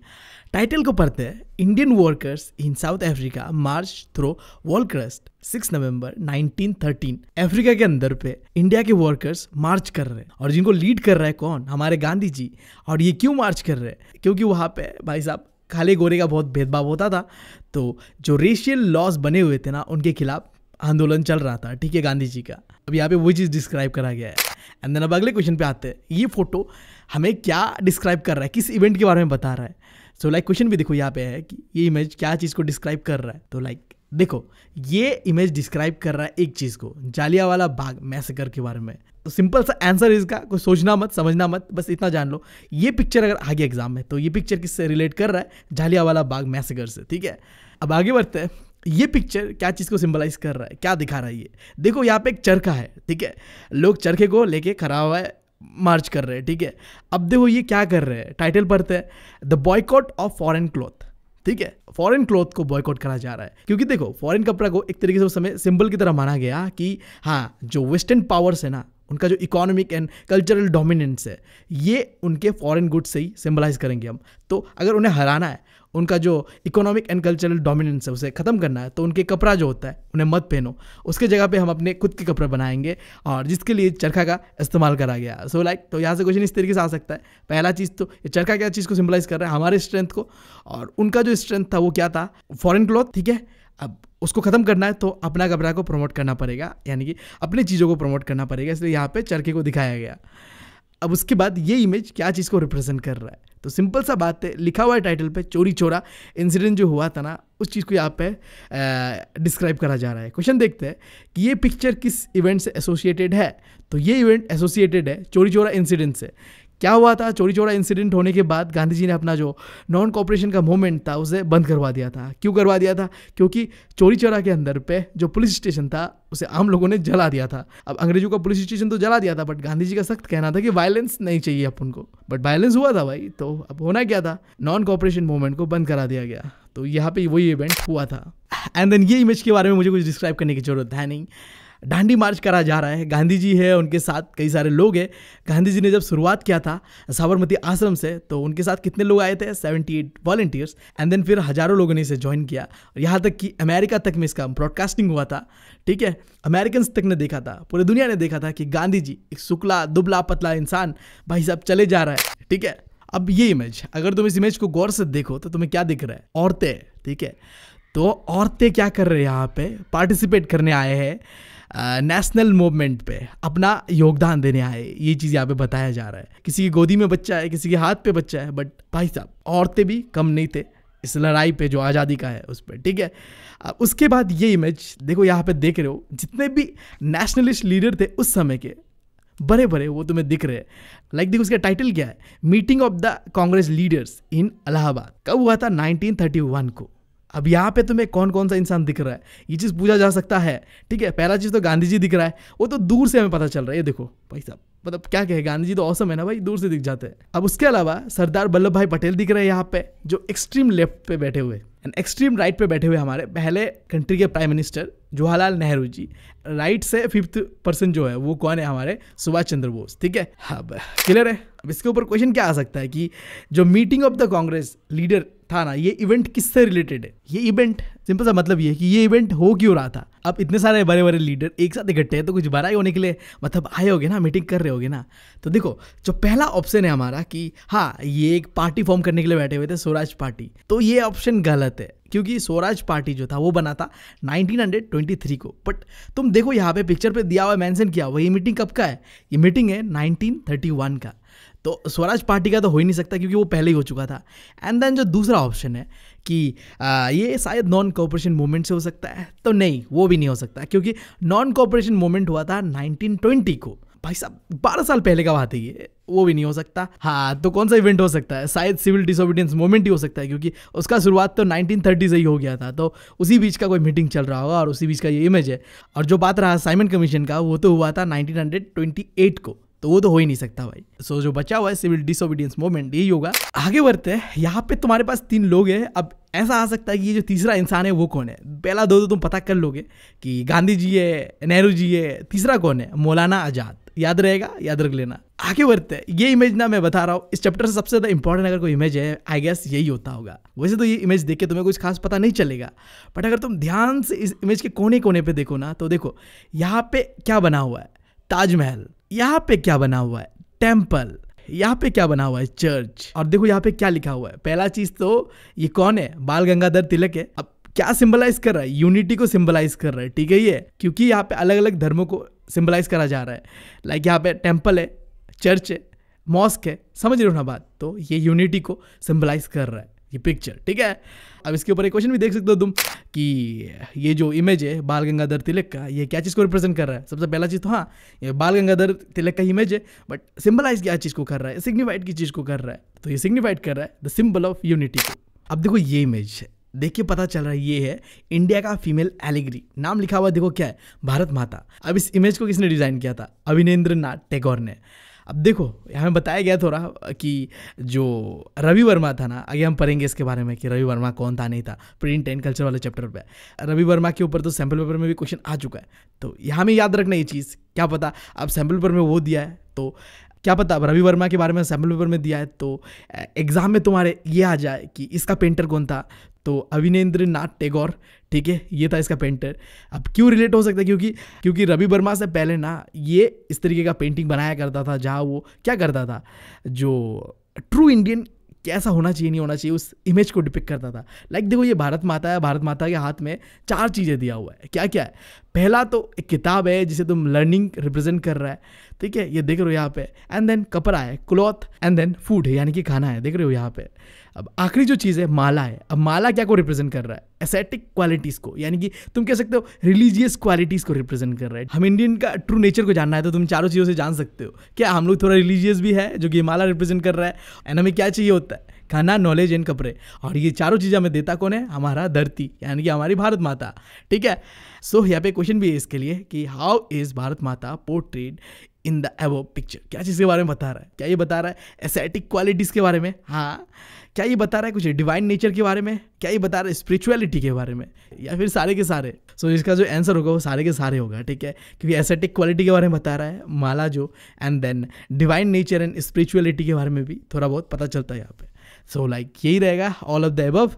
टाइटल को पढ़ते हैं Indian workers in South Africa march through Volksrust 6 November 1913 Africa के अंदर पे इंडिया के वर्कर्स मार्च कर रहे हैं। और जिनको लीड कर रहा है कौन? हमारे गांधी जी। और ये क्यों मार्च कर रहे हैं? क्योंकि वहाँ पे भाई साहब काले गोरे का बहुत भेदभाव होता था। तो जो रेशियल लॉज बने हुए थे ना उनके खिलाफ आंदोलन चल रहा था ठीक है गांधी जी का। अब यहाँ पे वही चीज़ डिस्क्राइब करा गया है। एंड देन अब अगले क्वेश्चन पे आते हैं। ये फ़ोटो हमें क्या डिस्क्राइब कर रहा है? किस इवेंट के बारे में बता रहा है? सो लाइक क्वेश्चन भी देखो यहाँ पे है कि ये इमेज क्या चीज़ को डिस्क्राइब कर रहा है? तो लाइक like, देखो ये इमेज डिस्क्राइब कर रहा है एक चीज़ को जालिया वाला बाग मैसेकर के बारे में। तो सिंपल सा आंसर है इसका, कोई सोचना मत, समझना मत, बस इतना जान लो। ये पिक्चर अगर आगे एग्ज़ाम में तो ये पिक्चर किससे रिलेट कर रहा है? जालिया वाला बाग मैसेगर से, ठीक है? अब आगे बढ़ते हैं। ये पिक्चर क्या चीज़ को सिंबलाइज कर रहा है? क्या दिखा रहा है ये? देखो, यहाँ पे एक चरखा है, ठीक है? लोग चरखे को लेके खड़ा हुआ है मार्च कर रहे हैं, ठीक है? अब देखो ये क्या कर रहे हैं? टाइटल पढ़ते हैं the boycott of foreign cloth ठीक है? फॉरेन क्लॉथ को बॉयकॉट करा जा रहा है। क्योंकि देखो फॉरेन कपड़ा को एक तरीके से उस समय सिंबल की तरह माना गया कि हाँ जो वेस्टर्न पावर्स है ना उनका जो इकोनॉमिक एंड कल्चरल डोमिनेंस है ये उनके फॉरेन गुड्स से ही सिम्बलाइज करेंगे हम। तो अगर उन्हें हराना है उनका जो इकोनॉमिक एंड कल्चरल डोमिनेंस है उसे ख़त्म करना है तो उनके कपड़ा जो होता है उन्हें मत पहनो। उसके जगह पे हम अपने खुद के कपड़े बनाएँगे और जिसके लिए चरखा का इस्तेमाल करा गया। सो so लाइक like, तो यहाँ से क्वेश्चन इस तरीके से आ सकता है। पहला चीज़ तो ये चरखा क्या चीज़ को सिम्बलाइज कर रहा है? हमारे स्ट्रेंथ को। और उनका जो स्ट्रेंथ था वो क्या था? फॉरन क्लॉथ ठीक है? अब उसको ख़त्म करना है तो अपना कपड़ा को प्रमोट करना पड़ेगा, यानी कि अपनी चीज़ों को प्रमोट करना पड़ेगा, इसलिए यहाँ पे चरखे को दिखाया गया। अब उसके बाद ये इमेज क्या चीज़ को रिप्रेजेंट कर रहा है? तो सिंपल सा बात है, लिखा हुआ है टाइटल पे, चोरी चोरा इंसिडेंट जो हुआ था ना, उस चीज़ को यहाँ पे डिस्क्राइब करा जा रहा है। क्वेश्चन देखते हैं कि ये पिक्चर किस इवेंट से एसोसिएटेड है? तो ये इवेंट एसोसिएटेड है, चोरी चोरा इंसिडेंट से। क्या हुआ था? चोरी चोरा इंसिडेंट होने के बाद गांधी जी ने अपना जो नॉन कॉपरेशन का मूवमेंट था, उसे बंद करवा दिया था। क्यों करवा दिया था? क्योंकि चोरी चोरा के अंदर पे जो पुलिस स्टेशन था, उसे आम लोगों ने जला दिया था। अब अंग्रेज़ों का पुलिस स्टेशन तो जला दिया था बट गांधी जी का सख्त कहना था कि वायलेंस नहीं चाहिए अपन को बट वायलेंस हुआ था भाई तो अब होना क्या था? नॉन कॉपरेशन मूवमेंट को बंद करा दिया गया। तो यहाँ पे वही इवेंट हुआ था। एंड देन ये इमेज के बारे में मुझे कुछ डिस्क्राइब करने की ज़रूरत है नहीं। डांडी मार्च करा जा रहा है। गांधी जी है, उनके साथ कई सारे लोग हैं। गांधी जी ने जब शुरुआत किया था साबरमती आश्रम से तो उनके साथ कितने लोग आए थे? Seventy eight volunteers and then फिर हज़ारों लोगों ने इसे ज्वाइन किया। और यहाँ तक कि अमेरिका तक में इसका ब्रॉडकास्टिंग हुआ था, ठीक है? अमेरिकन तक ने देखा था, पूरी दुनिया ने देखा था कि गांधी जी एक शुक्ला, दुबला, पतला इंसान, भाई साहब चले जा रहा है, ठीक है? अब ये इमेज अगर तुम इस इमेज को गौर से देखो तो तुम्हें क्या दिख रहा है? औरतें, ठीक है? तो औरतें क्या कर रहे हैं यहाँ पे? पार्टिसिपेट करने आए हैं। नेशनल मूवमेंट पे अपना योगदान देने आए। ये चीज़ यहाँ पे बताया जा रहा है। किसी की गोदी में बच्चा है, किसी के हाथ पे बच्चा है बट भाई साहब, औरतें भी कम नहीं थे इस लड़ाई पे जो आज़ादी का है उस पर ठीक है? उसके बाद ये इमेज देखो यहाँ पे देख रहे हो, जितने भी नेशनलिस्ट लीडर थे उस समय के बड़े बड़े वो तुम्हें दिख रहे हैं। लाइक देखो उसका टाइटल क्या है? Meeting of the Congress leaders in Allahabad कब हुआ था? 1931 को। अब यहाँ पे तुम्हें कौन कौन सा इंसान दिख रहा है? ये चीज़ पूछा जा सकता है, ठीक है? पहला चीज़ तो गांधी जी दिख रहा है। वो तो दूर से हमें पता चल रहा है। ये देखो, भाई साहब मतलब क्या कहे गांधी जी तो औसम है ना भाई, दूर से दिख जाते हैं। अब उसके अलावा सरदार वल्लभ भाई पटेल दिख रहे हैं यहाँ पे, जो एक्सट्रीम लेफ़्ट पे बैठे हुए एंड एक्सट्रीम राइट पे बैठे हुए हमारे पहले कंट्री के prime minister Jawaharlal Nehru ji. Right से फिफ्थ पर्सन जो है, वो कौन है हमारे? सुभाष चंद्र बोस, ठीक है? अब क्लियर है? अब इसके ऊपर क्वेश्चन क्या आ सकता है कि जो meeting of the Congress leader था ना, ये इवेंट किससे रिलेटेड है? ये इवेंट सिंपल सा मतलब ये है कि ये इवेंट हो क्यों रहा था? अब इतने सारे बड़े बड़े लीडर एक साथ इकट्ठे हैं तो कुछ बड़ा ही होने के लिए मतलब आए होगे ना मीटिंग कर रहे होगे ना। तो देखो, जो पहला ऑप्शन है हमारा कि हाँ ये एक पार्टी फॉर्म करने के लिए बैठे हुए थे, स्वराज पार्टी तो ये ऑप्शन गलत है, क्योंकि स्वराज पार्टी जो था, वो बना था 1923 को। बट तुम देखो यहाँ पे पिक्चर पे दिया हुआ मेंशन किया हुआ ये मीटिंग कब का है? ये मीटिंग है 1931 का। तो स्वराज पार्टी का तो हो ही नहीं सकता क्योंकि वो पहले ही हो चुका था। एंड देन जो दूसरा ऑप्शन है कि आ, ये शायद नॉन कॉपरेशन मूवमेंट से हो सकता है तो नहीं वो भी नहीं हो सकता क्योंकि नॉन कॉपरेशन मूवमेंट हुआ था 1920 को। भाई साहब बारह साल पहले का बात है ये वो भी नहीं हो सकता। हाँ तो कौन सा इवेंट हो सकता है? शायद सिविल डिसोबिडियंस मूवमेंट ही हो सकता है क्योंकि उसका शुरुआत तो 1930 से ही हो गया था तो उसी बीच का कोई मीटिंग चल रहा होगा और उसी बीच का ये इमेज है। और जो बात रहा साइमन कमीशन का वो तो हुआ था 1928 को। तो वो तो हो ही नहीं सकता भाई। सो so, जो बचा हुआ है सिविल डिसोबीडियंस मूवमेंट यही होगा। आगे बढ़ते हैं। यहाँ पे तुम्हारे पास तीन लोग हैं। अब ऐसा आ सकता है कि ये जो तीसरा इंसान है वो कौन है? पहला दो तो तुम पता कर लोगे कि गांधी जी है नेहरू जी है तीसरा कौन है? मौलाना आज़ाद। याद रहेगा याद रख लेना। आगे बढ़ते हैं। ये इमेज ना मैं बता रहा हूँ। इस चैप्टर से सबसे ज़्यादा इंपॉर्टेंट अगर कोई इमेज है आई गेस यही होता होगा। वैसे तो ये इमेज देख के तुम्हें कुछ खास पता नहीं चलेगा। बट अगर तुम ध्यान से इस इमेज के कोने कोने पे देखो ना तो देखो यहाँ पे क्या बना हुआ है? ताजमहल। यहाँ पे क्या बना हुआ है? टेंपल यहाँ पे क्या बना हुआ है? चर्च और देखो यहाँ पे क्या लिखा हुआ है? पहला चीज़ तो ये कौन है? बाल गंगाधर तिलक है। अब क्या सिंबलाइज कर रहा है? यूनिटी को सिंबलाइज कर रहा है, ठीक है ये? क्योंकि यहाँ पे अलग अलग धर्मों को सिंबलाइज करा जा रहा है। लाइक यहाँ पे टेंपल है चर्च है मॉस्क है, समझ रहे हो ना बात? तो ये यूनिटी को सिंबलाइज कर रहा है। ये पिक्चर ठीक है? अब इसके ऊपर एक क्वेश्चन भी देख सकते हो तुम कि ये जो इमेज है, बाल गंगाधर तिलक का, ये क्या चीज़ को रिप्रेजेंट कर रहा है? सबसे पहला चीज़ तो हाँ ये बाल गंगाधर तिलक का इमेज है बट सिंबलाइज क्या चीज़ को कर रहा है? सिग्निफाइड की चीज़ को कर रहा है? तो ये सिग्निफाइड कर रहा है द सिंबल ऑफ़ यूनिटी अब देखो ये इमेज है, देखिए पता चल रहा है, ये है इंडिया का फीमेल एलिग्री नाम लिखा हुआ देखो क्या है? भारत माता। अब इस इमेज को किसने डिज़ाइन किया था? अभिनेन्द्र नाथ टैगोर ने। अब देखो हमें बताया गया थोड़ा कि जो रवि वर्मा था ना, आगे हम पढ़ेंगे इसके बारे में कि रवि वर्मा कौन था, नहीं था प्रिंट एंड कल्चर वाले चैप्टर पे। रवि वर्मा के ऊपर तो सैंपल पेपर में भी क्वेश्चन आ चुका है। तो यहाँ में याद रखना ये चीज़, क्या पता अब सैंपल पेपर में वो दिया है तो क्या पता अब रवि वर्मा के बारे में सैंपल पेपर में दिया है तो एग्ज़ाम में तुम्हारे ये आ जाए कि इसका पेंटर कौन था तो अविनेन्द्र नाथ टेगोर, ठीक है? ये था इसका पेंटर अब क्यों रिलेट हो सकता है? क्योंकि क्योंकि रवि वर्मा से पहले ना, ये इस तरीके का पेंटिंग बनाया करता था, जहाँ वो क्या करता था? जो ट्रू इंडियन कैसा होना चाहिए, नहीं होना चाहिए, उस इमेज को डिपिक करता था। लाइक देखो, ये भारत माता है, भारत माता के हाथ में चार चीज़ें दिया हुआ है। क्या क्या है? पहला तो एक किताब है जिसे तुम लर्निंग रिप्रेजेंट कर रहा है। ठीक है, ये देख रहे हो यहाँ पे। एंड देन कपड़ा है क्लॉथ एंड देन फ़ूड है, यानी कि खाना है। देख रहे हो यहाँ पे। अब आखिरी जो चीज़ है, माला है। अब माला क्या को रिप्रेजेंट कर रहा है? एसेटिक क्वालिटीज़ को। यानी कि तुम कह सकते हो रिलीजियस क्वालिटीज़ को रिप्रेजेंट कर रहा है। हम इंडियन का ट्रू नेचर को जानना है तो तुम चारों चीज़ों से जान सकते हो। क्या हम लोग थोड़ा रिलीजियस भी है, जो कि माला रिप्रेजेंट कर रहा है? एंड हमें क्या चाहिए होता है? खाना नॉलेज एंड कपड़े और ये चारों चीज़ें हमें देता कौन है? हमारा धरती यानी कि हमारी भारत माता। ठीक है? सो so, यहाँ पे क्वेश्चन भी है इसके लिए कि how is Bharat Mata portrayed in the एवो पिक्चर क्या चीज़ के बारे में बता रहा है? क्या ये बता रहा है एसेटिक क्वालिटीज़ के बारे में? हाँ। क्या ये बता रहा है कुछ डिवाइन नेचर के बारे में? क्या ये बता रहा है स्पिरिचुअलिटी के बारे में? या फिर सारे के सारे? सो so, इसका जो आंसर होगा वो सारे के सारे होगा ठीक है? क्योंकि एसेटिक क्वालिटी के बारे में बता रहा है माला जो and then divine nature and spirituality के बारे में भी थोड़ा बहुत पता चलता है यहाँ पे। सो लाइक यही रहेगा ऑल ऑफ़ द एबव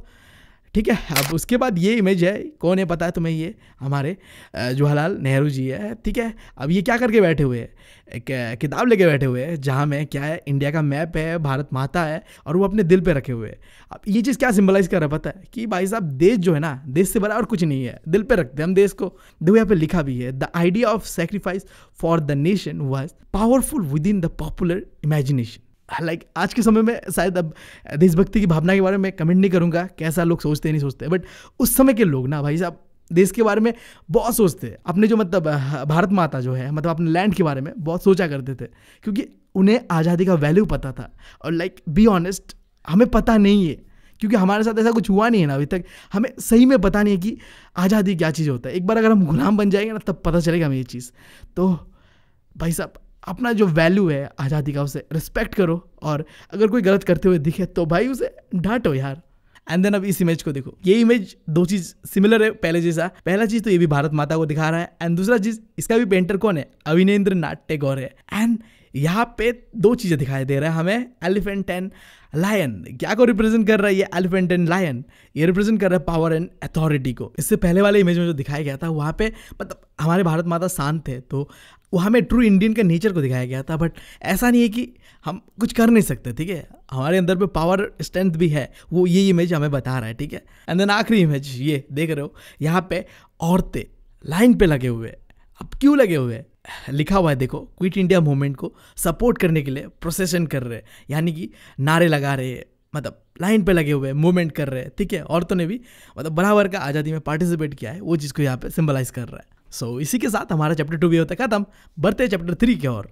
ठीक है, अब उसके बाद ये इमेज है, कौन है पता है तुम्हें ये? हमारे जवाहरलाल नेहरू जी है, ठीक है? अब ये क्या करके बैठे हुए हैं? एक किताब लेके बैठे हुए हैं, जहाँ में क्या है इंडिया का मैप है, भारत माता है, और वो अपने दिल पे रखे हुए हैं। अब ये चीज़ क्या सिंबलाइज कर रहा है पता है? कि भाई साहब, देश जो है ना, देश से बड़ा और कुछ नहीं है, दिल पे रखते हैं हम देश को। देखो, यहाँ पे लिखा भी है the idea of sacrifice for the nation was powerful within the popular imagination like like, आज के समय में शायद अब देशभक्ति की भावना के बारे में कमेंट नहीं करूँगा कैसा लोग सोचते नहीं सोचते बट उस समय के लोग ना भाई साहब देश के बारे में बहुत सोचते हैं। अपने जो मतलब भारत माता जो है मतलब अपने लैंड के बारे में बहुत सोचा करते थे क्योंकि उन्हें आज़ादी का वैल्यू पता था। और लाइक बी ऑनेस्ट हमें पता नहीं है क्योंकि हमारे साथ ऐसा कुछ हुआ नहीं है ना अभी तक। हमें सही में पता नहीं है कि आज़ादी क्या चीज़ होता है। एक बार अगर हम गुलाम बन जाएँगे ना तब पता चलेगा हमें ये चीज़। तो भाई साहब अपना जो वैल्यू है, आज़ादी का उसे रिस्पेक्ट करो और अगर कोई गलत करते हुए दिखे तो भाई उसे डांटो यार। एंड देन अब इस इमेज को देखो। ये इमेज दो चीज़ सिमिलर है, पहले जैसा। पहला चीज़ तो ये भी भारत माता को दिखा रहा है। एंड दूसरा चीज़, इसका भी पेंटर कौन है? अविनेन्द्र नाथ टैगोर है। एंड यहाँ पे दो चीज़ें दिखाई दे रहा है। हमें एलिफेंट एंड लायन क्या को रिप्रेजेंट कर रहा है ये एलिफेंट एंड लायन ये रिप्रेजेंट कर रहा है पावर एंड अथॉरिटी को। इससे पहले वाले इमेज में जो दिखाया गया था, वहाँ पे मतलब हमारे भारत माता शांत थे तो वो हमें ट्रू इंडियन के नेचर को दिखाया गया था बट ऐसा नहीं है कि हम कुछ कर नहीं सकते, ठीक है? हमारे अंदर पे पावर स्ट्रेंथ भी है, वो ये इमेज हमें बता रहा है, ठीक है? एंड देन आखिरी इमेज ये, देख रहे हो, यहाँ पे औरतें लाइन पे लगे हुए अब क्यों लगे हुए लिखा हुआ है, देखो क्विट इंडिया मूवमेंट को सपोर्ट करने के लिए प्रोसेसन कर रहे हैं, यानी कि नारे लगा रहे हैं मतलब लाइन पे लगे हुए मूवमेंट कर रहे हैं, ठीक है? औरतों ने भी मतलब बराबर का आज़ादी में पार्टिसिपेट किया है, वो चीज़ को यहाँ पे सिंबलाइज कर रहा है। सो so, इसी के साथ हमारा चैप्टर टू भी होता है खत्म। बढ़ते चैप्टर थ्री की ओर।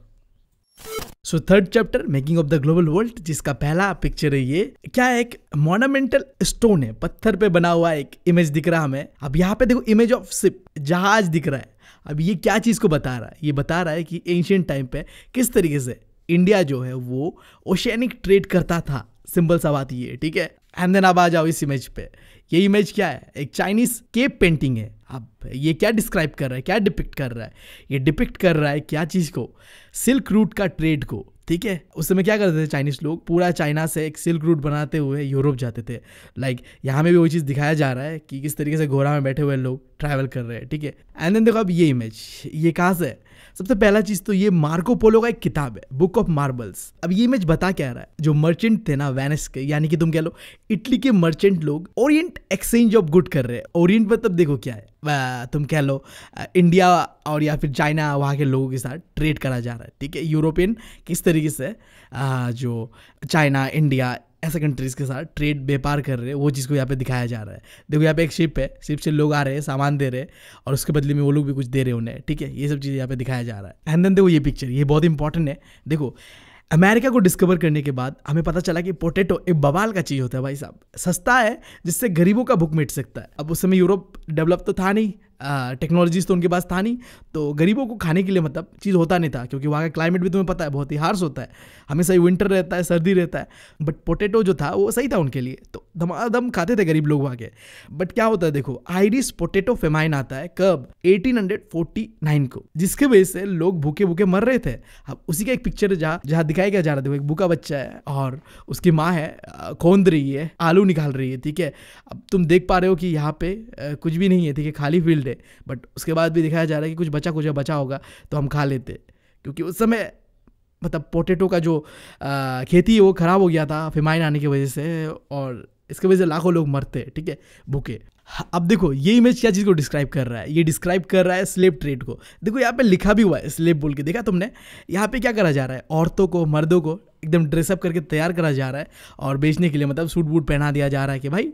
So third chapter making of the global world जिसका पहला पिक्चर है ये। क्या एक मोनामेंटल स्टोन है? पत्थर पे बना हुआ एक इमेज दिख रहा हमें। अब यहाँ पे देखो इमेज ऑफ़ सिप जहाज़ दिख रहा है। अब ये क्या चीज़ को बता रहा है? ये बता रहा है कि एंशियंट टाइम पे किस तरीके से इंडिया जो है वो ओशियनिक ट्रेड करता था। सिंपल सा बात ये ठीक है? एंड देन अब आ जाओ इस इमेज पे। ये इमेज क्या है? एक चाइनीज़ केप पेंटिंग है। अब ये क्या डिस्क्राइब कर रहा है? क्या डिपिक्ट कर रहा है? ये डिपिक्ट कर रहा है क्या चीज़ को? सिल्क रूट का ट्रेड को। ठीक है? उस समय क्या करते थे चाइनीज़ लोग? पूरा चाइना से एक सिल्क रूट बनाते हुए यूरोप जाते थे। लाइक यहाँ में भी वो चीज़ दिखाया जा रहा है कि किस तरीके से घोड़ा में बैठे हुए लोग ट्रैवल कर रहे हैं, ठीक है? एंड देन देखो अब ये इमेज ये कहाँ से है? सबसे पहला चीज़ तो ये मार्को पोलो का एक किताब है बुक ऑफ़ मार्बल्स अब ये इमेज बता क्या रहा है? जो मर्चेंट थे ना वेनिस के, यानी कि तुम कह लो इटली के मर्चेंट लोग ओरिएंट एक्सचेंज ऑफ़ गुड कर रहे हैं। ओरिएंट मतलब देखो क्या है? तुम कह लो इंडिया और या फिर चाइना वहाँ के लोगों के साथ ट्रेड करा जा रहा है, ठीक है? यूरोपियन किस तरीके से जो चाइना इंडिया ऐसे कंट्रीज़ के साथ ट्रेड व्यापार कर रहे हैं, वो चीज़ को यहाँ पे दिखाया जा रहा है। देखो यहाँ पे एक शिप है शिप से लोग आ रहे हैं, सामान दे रहे हैं, और उसके बदले में वो लोग भी कुछ दे रहे हैं उन्हें, ठीक है? ये सब चीज़ यहाँ पे दिखाया जा रहा है। एंड देन देखो ये पिक्चर ये बहुत इंपॉर्टेंट है। देखो अमेरिका को डिस्कवर करने के बाद हमें पता चला कि पोटैटो एक बवाल का चीज़ होता है भाई साहब। सस्ता है, जिससे गरीबों का भूख मिट सकता है। अब उस समय यूरोप डेवलप तो था नहीं। टेक्नोलॉजीज़ तो उनके पास था नहीं। तो गरीबों को खाने के लिए मतलब चीज़ होता नहीं था, क्योंकि वहाँ का क्लाइमेट भी तुम्हें पता है, बहुत ही हार्स होता है। हमेशा ही विंटर रहता है, सर्दी रहता है। बट पोटैटो जो था, वो सही था उनके लिए। तो धमाधम खाते थे गरीब लोग वहाँ के। बट क्या होता है देखो आइरिस पोटेटो फेमाइन आता है कब? 1849 को, जिसके वजह से लोग भूखे भूखे मर रहे थे। अब उसी का एक पिक्चर जहाँ जहाँ दिखाया गया जा रहा था एक भूखा बच्चा है और उसकी माँ है खोंद रही है, आलू निकाल रही है, ठीक है? अब तुम देख पा रहे हो कि यहाँ पे कुछ भी नहीं है, ठीक है? खाली फ़ील्ड है बट उसके बाद भी दिखाया जा रहा है कि कुछ बचा कुछ बचा होगा तो हम खा लेते। क्योंकि उस समय मतलब पोटैटो का जो आ, खेती है वो ख़राब हो गया था फिमाइन आने की वजह से और इसकी वजह से लाखों लोग मरते हैं ठीक है भूखे। अब देखो ये इमेज क्या चीज़ को डिस्क्राइब कर रहा है? ये डिस्क्राइब कर रहा है स्लेब ट्रेड को। देखो यहाँ पे लिखा भी हुआ है स्लेब बोल के देखा तुमने? यहाँ पे क्या करा जा रहा है? औरतों को मर्दों को एकदम ड्रेसअप करके तैयार करा जा रहा है और बेचने के लिए मतलब सूट बूट पहना दिया जा रहा है कि भाई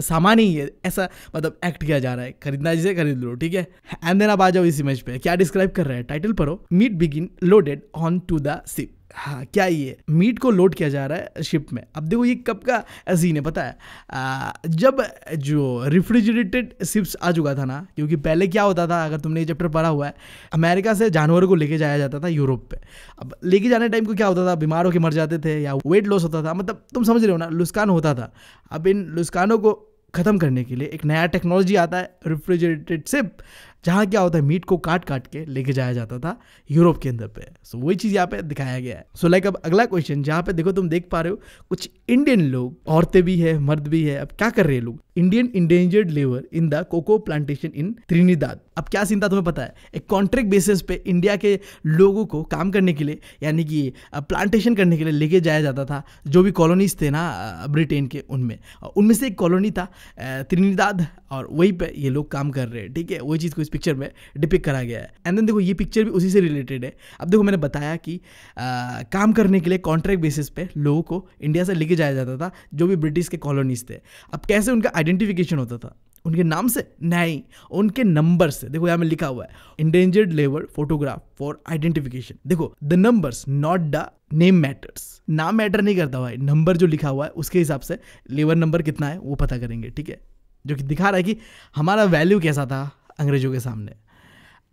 सामान ही है ऐसा मतलब एक्ट किया जा रहा है। खरीदना जिसे खरीद लो ठीक है? एंड देन अब आ जाओ इस इमेज पे। क्या डिस्क्राइब कर रहा है? टाइटल हो meat begin loaded onto the ship हाँ क्या ये? मीट को लोड किया जा रहा है शिप में। अब देखो ये कब का सीन है पता है? आ, जब जो रिफ्रिजरेटेड शिप्स आ चुका था ना क्योंकि पहले क्या होता था अगर तुमने ये चैप्टर पढ़ा हुआ है अमेरिका से जानवरों को लेके जाया जाता था यूरोप पे। अब लेके जाने टाइम को क्या होता था? बीमार होकर मर जाते थे या वेट लॉस होता था। मतलब तुम समझ रहे हो ना लुस्कान होता था। अब इन लुस्कानों को ख़त्म करने के लिए एक नया टेक्नोलॉजी आता है रेफ्रिजरेटेड सिप जहाँ क्या होता है मीट को काट काट के लेके जाया जाता था यूरोप के अंदर पे। सो वही चीज़ यहाँ पे दिखाया गया है। सो लाइक अब अगला क्वेश्चन जहाँ पे देखो तुम देख पा रहे हो, कुछ इंडियन लोग, औरतें भी है, मर्द भी है, अब क्या कर रहे हैं लोग? Indian indentured labour in the cocoa plantation in Trinidad अब क्या सीन था तुम्हें पता है? एक कॉन्ट्रैक्ट बेसिस पे इंडिया के लोगों को काम करने के लिए यानी कि प्लांटेशन करने के लिए लेके जाया जाता था जो भी कॉलोनीज थे ना ब्रिटेन के उनमें। उनमें से एक कॉलोनी था त्रिनिदाद और वहीं पे ये लोग काम कर रहे हैं ठीक है? वही चीज़ को इस पिक्चर में डिपिक करा गया है। एंड देन देखो ये पिक्चर भी उसी से रिलेटेड है। अब देखो मैंने बताया कि आ, काम करने के लिए कॉन्ट्रैक्ट बेसिस पे लोगों को इंडिया से लेके जाया जाता था जो भी ब्रिटिश के कॉलोनीज थे। अब कैसे उनका आइडेंटिफिकेशन होता था? उनके नाम से नहीं, उनके नंबर से। देखो यहाँ में लिखा हुआ है indentured labour photograph for identification देखो the numbers not the name matters नाम मैटर नहीं करता भाई नंबर जो लिखा हुआ है, उसके हिसाब से लेबर नंबर कितना है, वो पता करेंगे, ठीक है? जो कि दिखा रहा है कि हमारा वैल्यू कैसा था अंग्रेज़ों के सामने।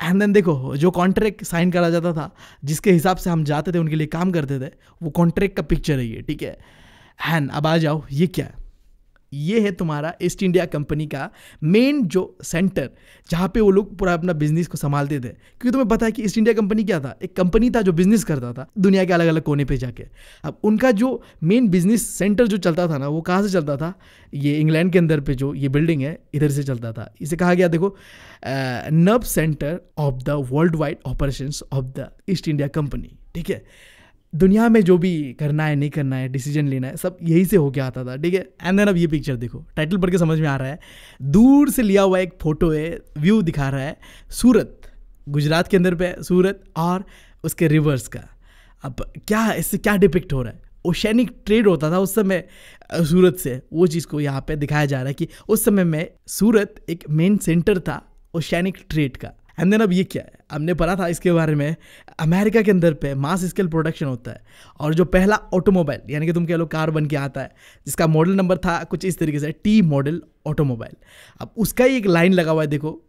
एंड देन देखो, जो कॉन्ट्रैक्ट साइन करा जाता था, जिसके हिसाब से हम जाते थे, उनके लिए काम करते थे, वो कॉन्ट्रैक्ट का पिक्चर है ये, ठीक है? एंड अब आ जाओ, ये क्या है? ये है तुम्हारा ईस्ट इंडिया कंपनी का मेन जो सेंटर जहाँ पे वो लोग पूरा अपना बिज़नेस को संभालते थे। क्योंकि तुम्हें पता है कि ईस्ट इंडिया कंपनी क्या था? एक कंपनी था जो बिज़नेस करता था, दुनिया के अलग अलग कोने पे जाके। अब उनका जो मेन बिज़नेस सेंटर जो चलता था ना, वो कहाँ से चलता था? ये इंग्लैंड के अंदर पे जो ये बिल्डिंग है, इधर से चलता था। इसे कहा गया, देखो hub centre of the worldwide operation of the East India Company ठीक है? दुनिया में जो भी करना है, नहीं करना है डिसीज़न लेना है, सब यही से होके आता था, ठीक है? एंड देन अब ये पिक्चर देखो टाइटल पढ़ के समझ में आ रहा है। दूर से लिया हुआ एक फ़ोटो है व्यू दिखा रहा है, सूरत, गुजरात के अंदर पे सूरत और उसके रिवर्स का। अब क्या इससे क्या डिपिक्ट हो रहा है? ओशैनिक ट्रेड होता था उस समय सूरत से। वो चीज़ को यहाँ पे दिखाया जा रहा है कि उस समय में सूरत एक मेन सेंटर था ओशैनिक ट्रेड का। एंड देन अब ये क्या है? हमने पढ़ा था इसके बारे में, अमेरिका के अंदर पे मास स्केल प्रोडक्शन होता है और जो पहला ऑटोमोबाइल, यानी कि तुम कह लो कार बन के आता है, जिसका मॉडल नंबर था कुछ इस तरीके से टी मॉडल ऑटोमोबाइल। अब उसका ही एक लाइन लगा हुआ है, देखो,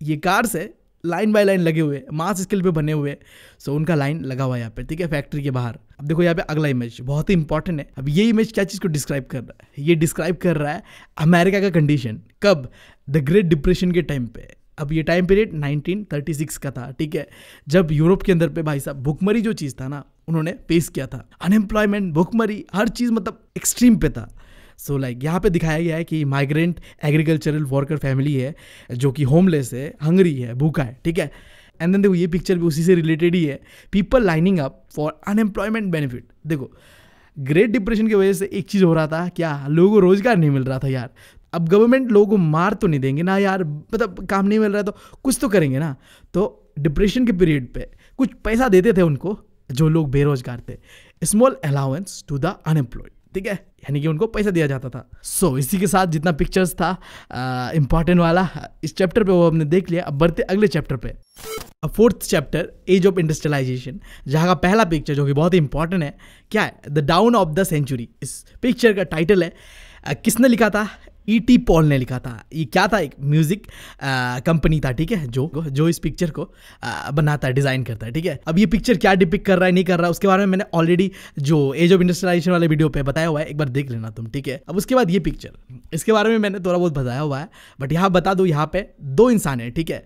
ये कार से लाइन बाय लाइन लगे हुए, मास स्केल पे बने हुए सो उनका लाइन लगा हुआ है यहाँ पे, ठीक है फैक्ट्री के बाहर। अब देखो यहाँ पे अगला इमेज बहुत ही इंपॉर्टेंट है। अब ये इमेज क्या चीज़ को डिस्क्राइब कर रहा है? ये डिस्क्राइब कर रहा है अमेरिका का कंडीशन कब? द ग्रेट डिप्रेशन के टाइम पे। अब ये टाइम पीरियड 1936 का था ठीक है? जब यूरोप के अंदर पे भाई साहब भुखमरी जो चीज़ था ना उन्होंने पेश किया था। अनएम्प्लॉयमेंट भुखमरी हर चीज़ मतलब एक्सट्रीम पे था। सो so, लाइक like, यहाँ पे दिखाया गया है कि माइग्रेंट एग्रीकल्चरल वर्कर फैमिली है जो कि होमलेस है हंगरी है भूखा है ठीक है? एंड देन देखो ये पिक्चर भी उसी से रिलेटेड ही है। People lining up for unemployment benefit देखो ग्रेट डिप्रेशन की वजह से एक चीज़ हो रहा था क्या? लोगों को रोज़गार नहीं मिल रहा था यार। अब गवर्नमेंट लोगों को मार तो नहीं देंगे ना यार मतलब काम नहीं मिल रहा तो कुछ तो करेंगे ना। तो डिप्रेशन के पीरियड पे कुछ पैसा देते थे उनको जो लोग बेरोजगार थे। Small allowance to the unemployed ठीक है? यानी कि उनको पैसा दिया जाता था। सो so, इसी के साथ जितना पिक्चर्स था इंपॉर्टेंट वाला इस चैप्टर पे वो हमने देख लिया। अब बढ़ते अगले चैप्टर पे। Fourth chapter age of industrialisation जहाँ का पहला पिक्चर जो कि बहुत ही इंपॉर्टेंट है क्या है? The dawn of the century इस पिक्चर का टाइटल है। किसने लिखा था? ई टी पॉल ने लिखा था। ये क्या था? एक म्यूज़िक कंपनी था ठीक है? जो जो इस पिक्चर को आ, बनाता है डिज़ाइन करता है ठीक है? अब ये पिक्चर क्या डिपिक कर रहा है नहीं कर रहा है उसके बारे में मैंने ऑलरेडी जो एज ऑफ़ इंडस्ट्रियलाइजेशन वाले वीडियो पे बताया हुआ है एक बार देख लेना तुम ठीक है? अब उसके बाद ये पिक्चर इसके बारे में मैंने थोड़ा बहुत बताया हुआ है बट यहाँ बता दो यहाँ पे दो इंसान है ठीक है?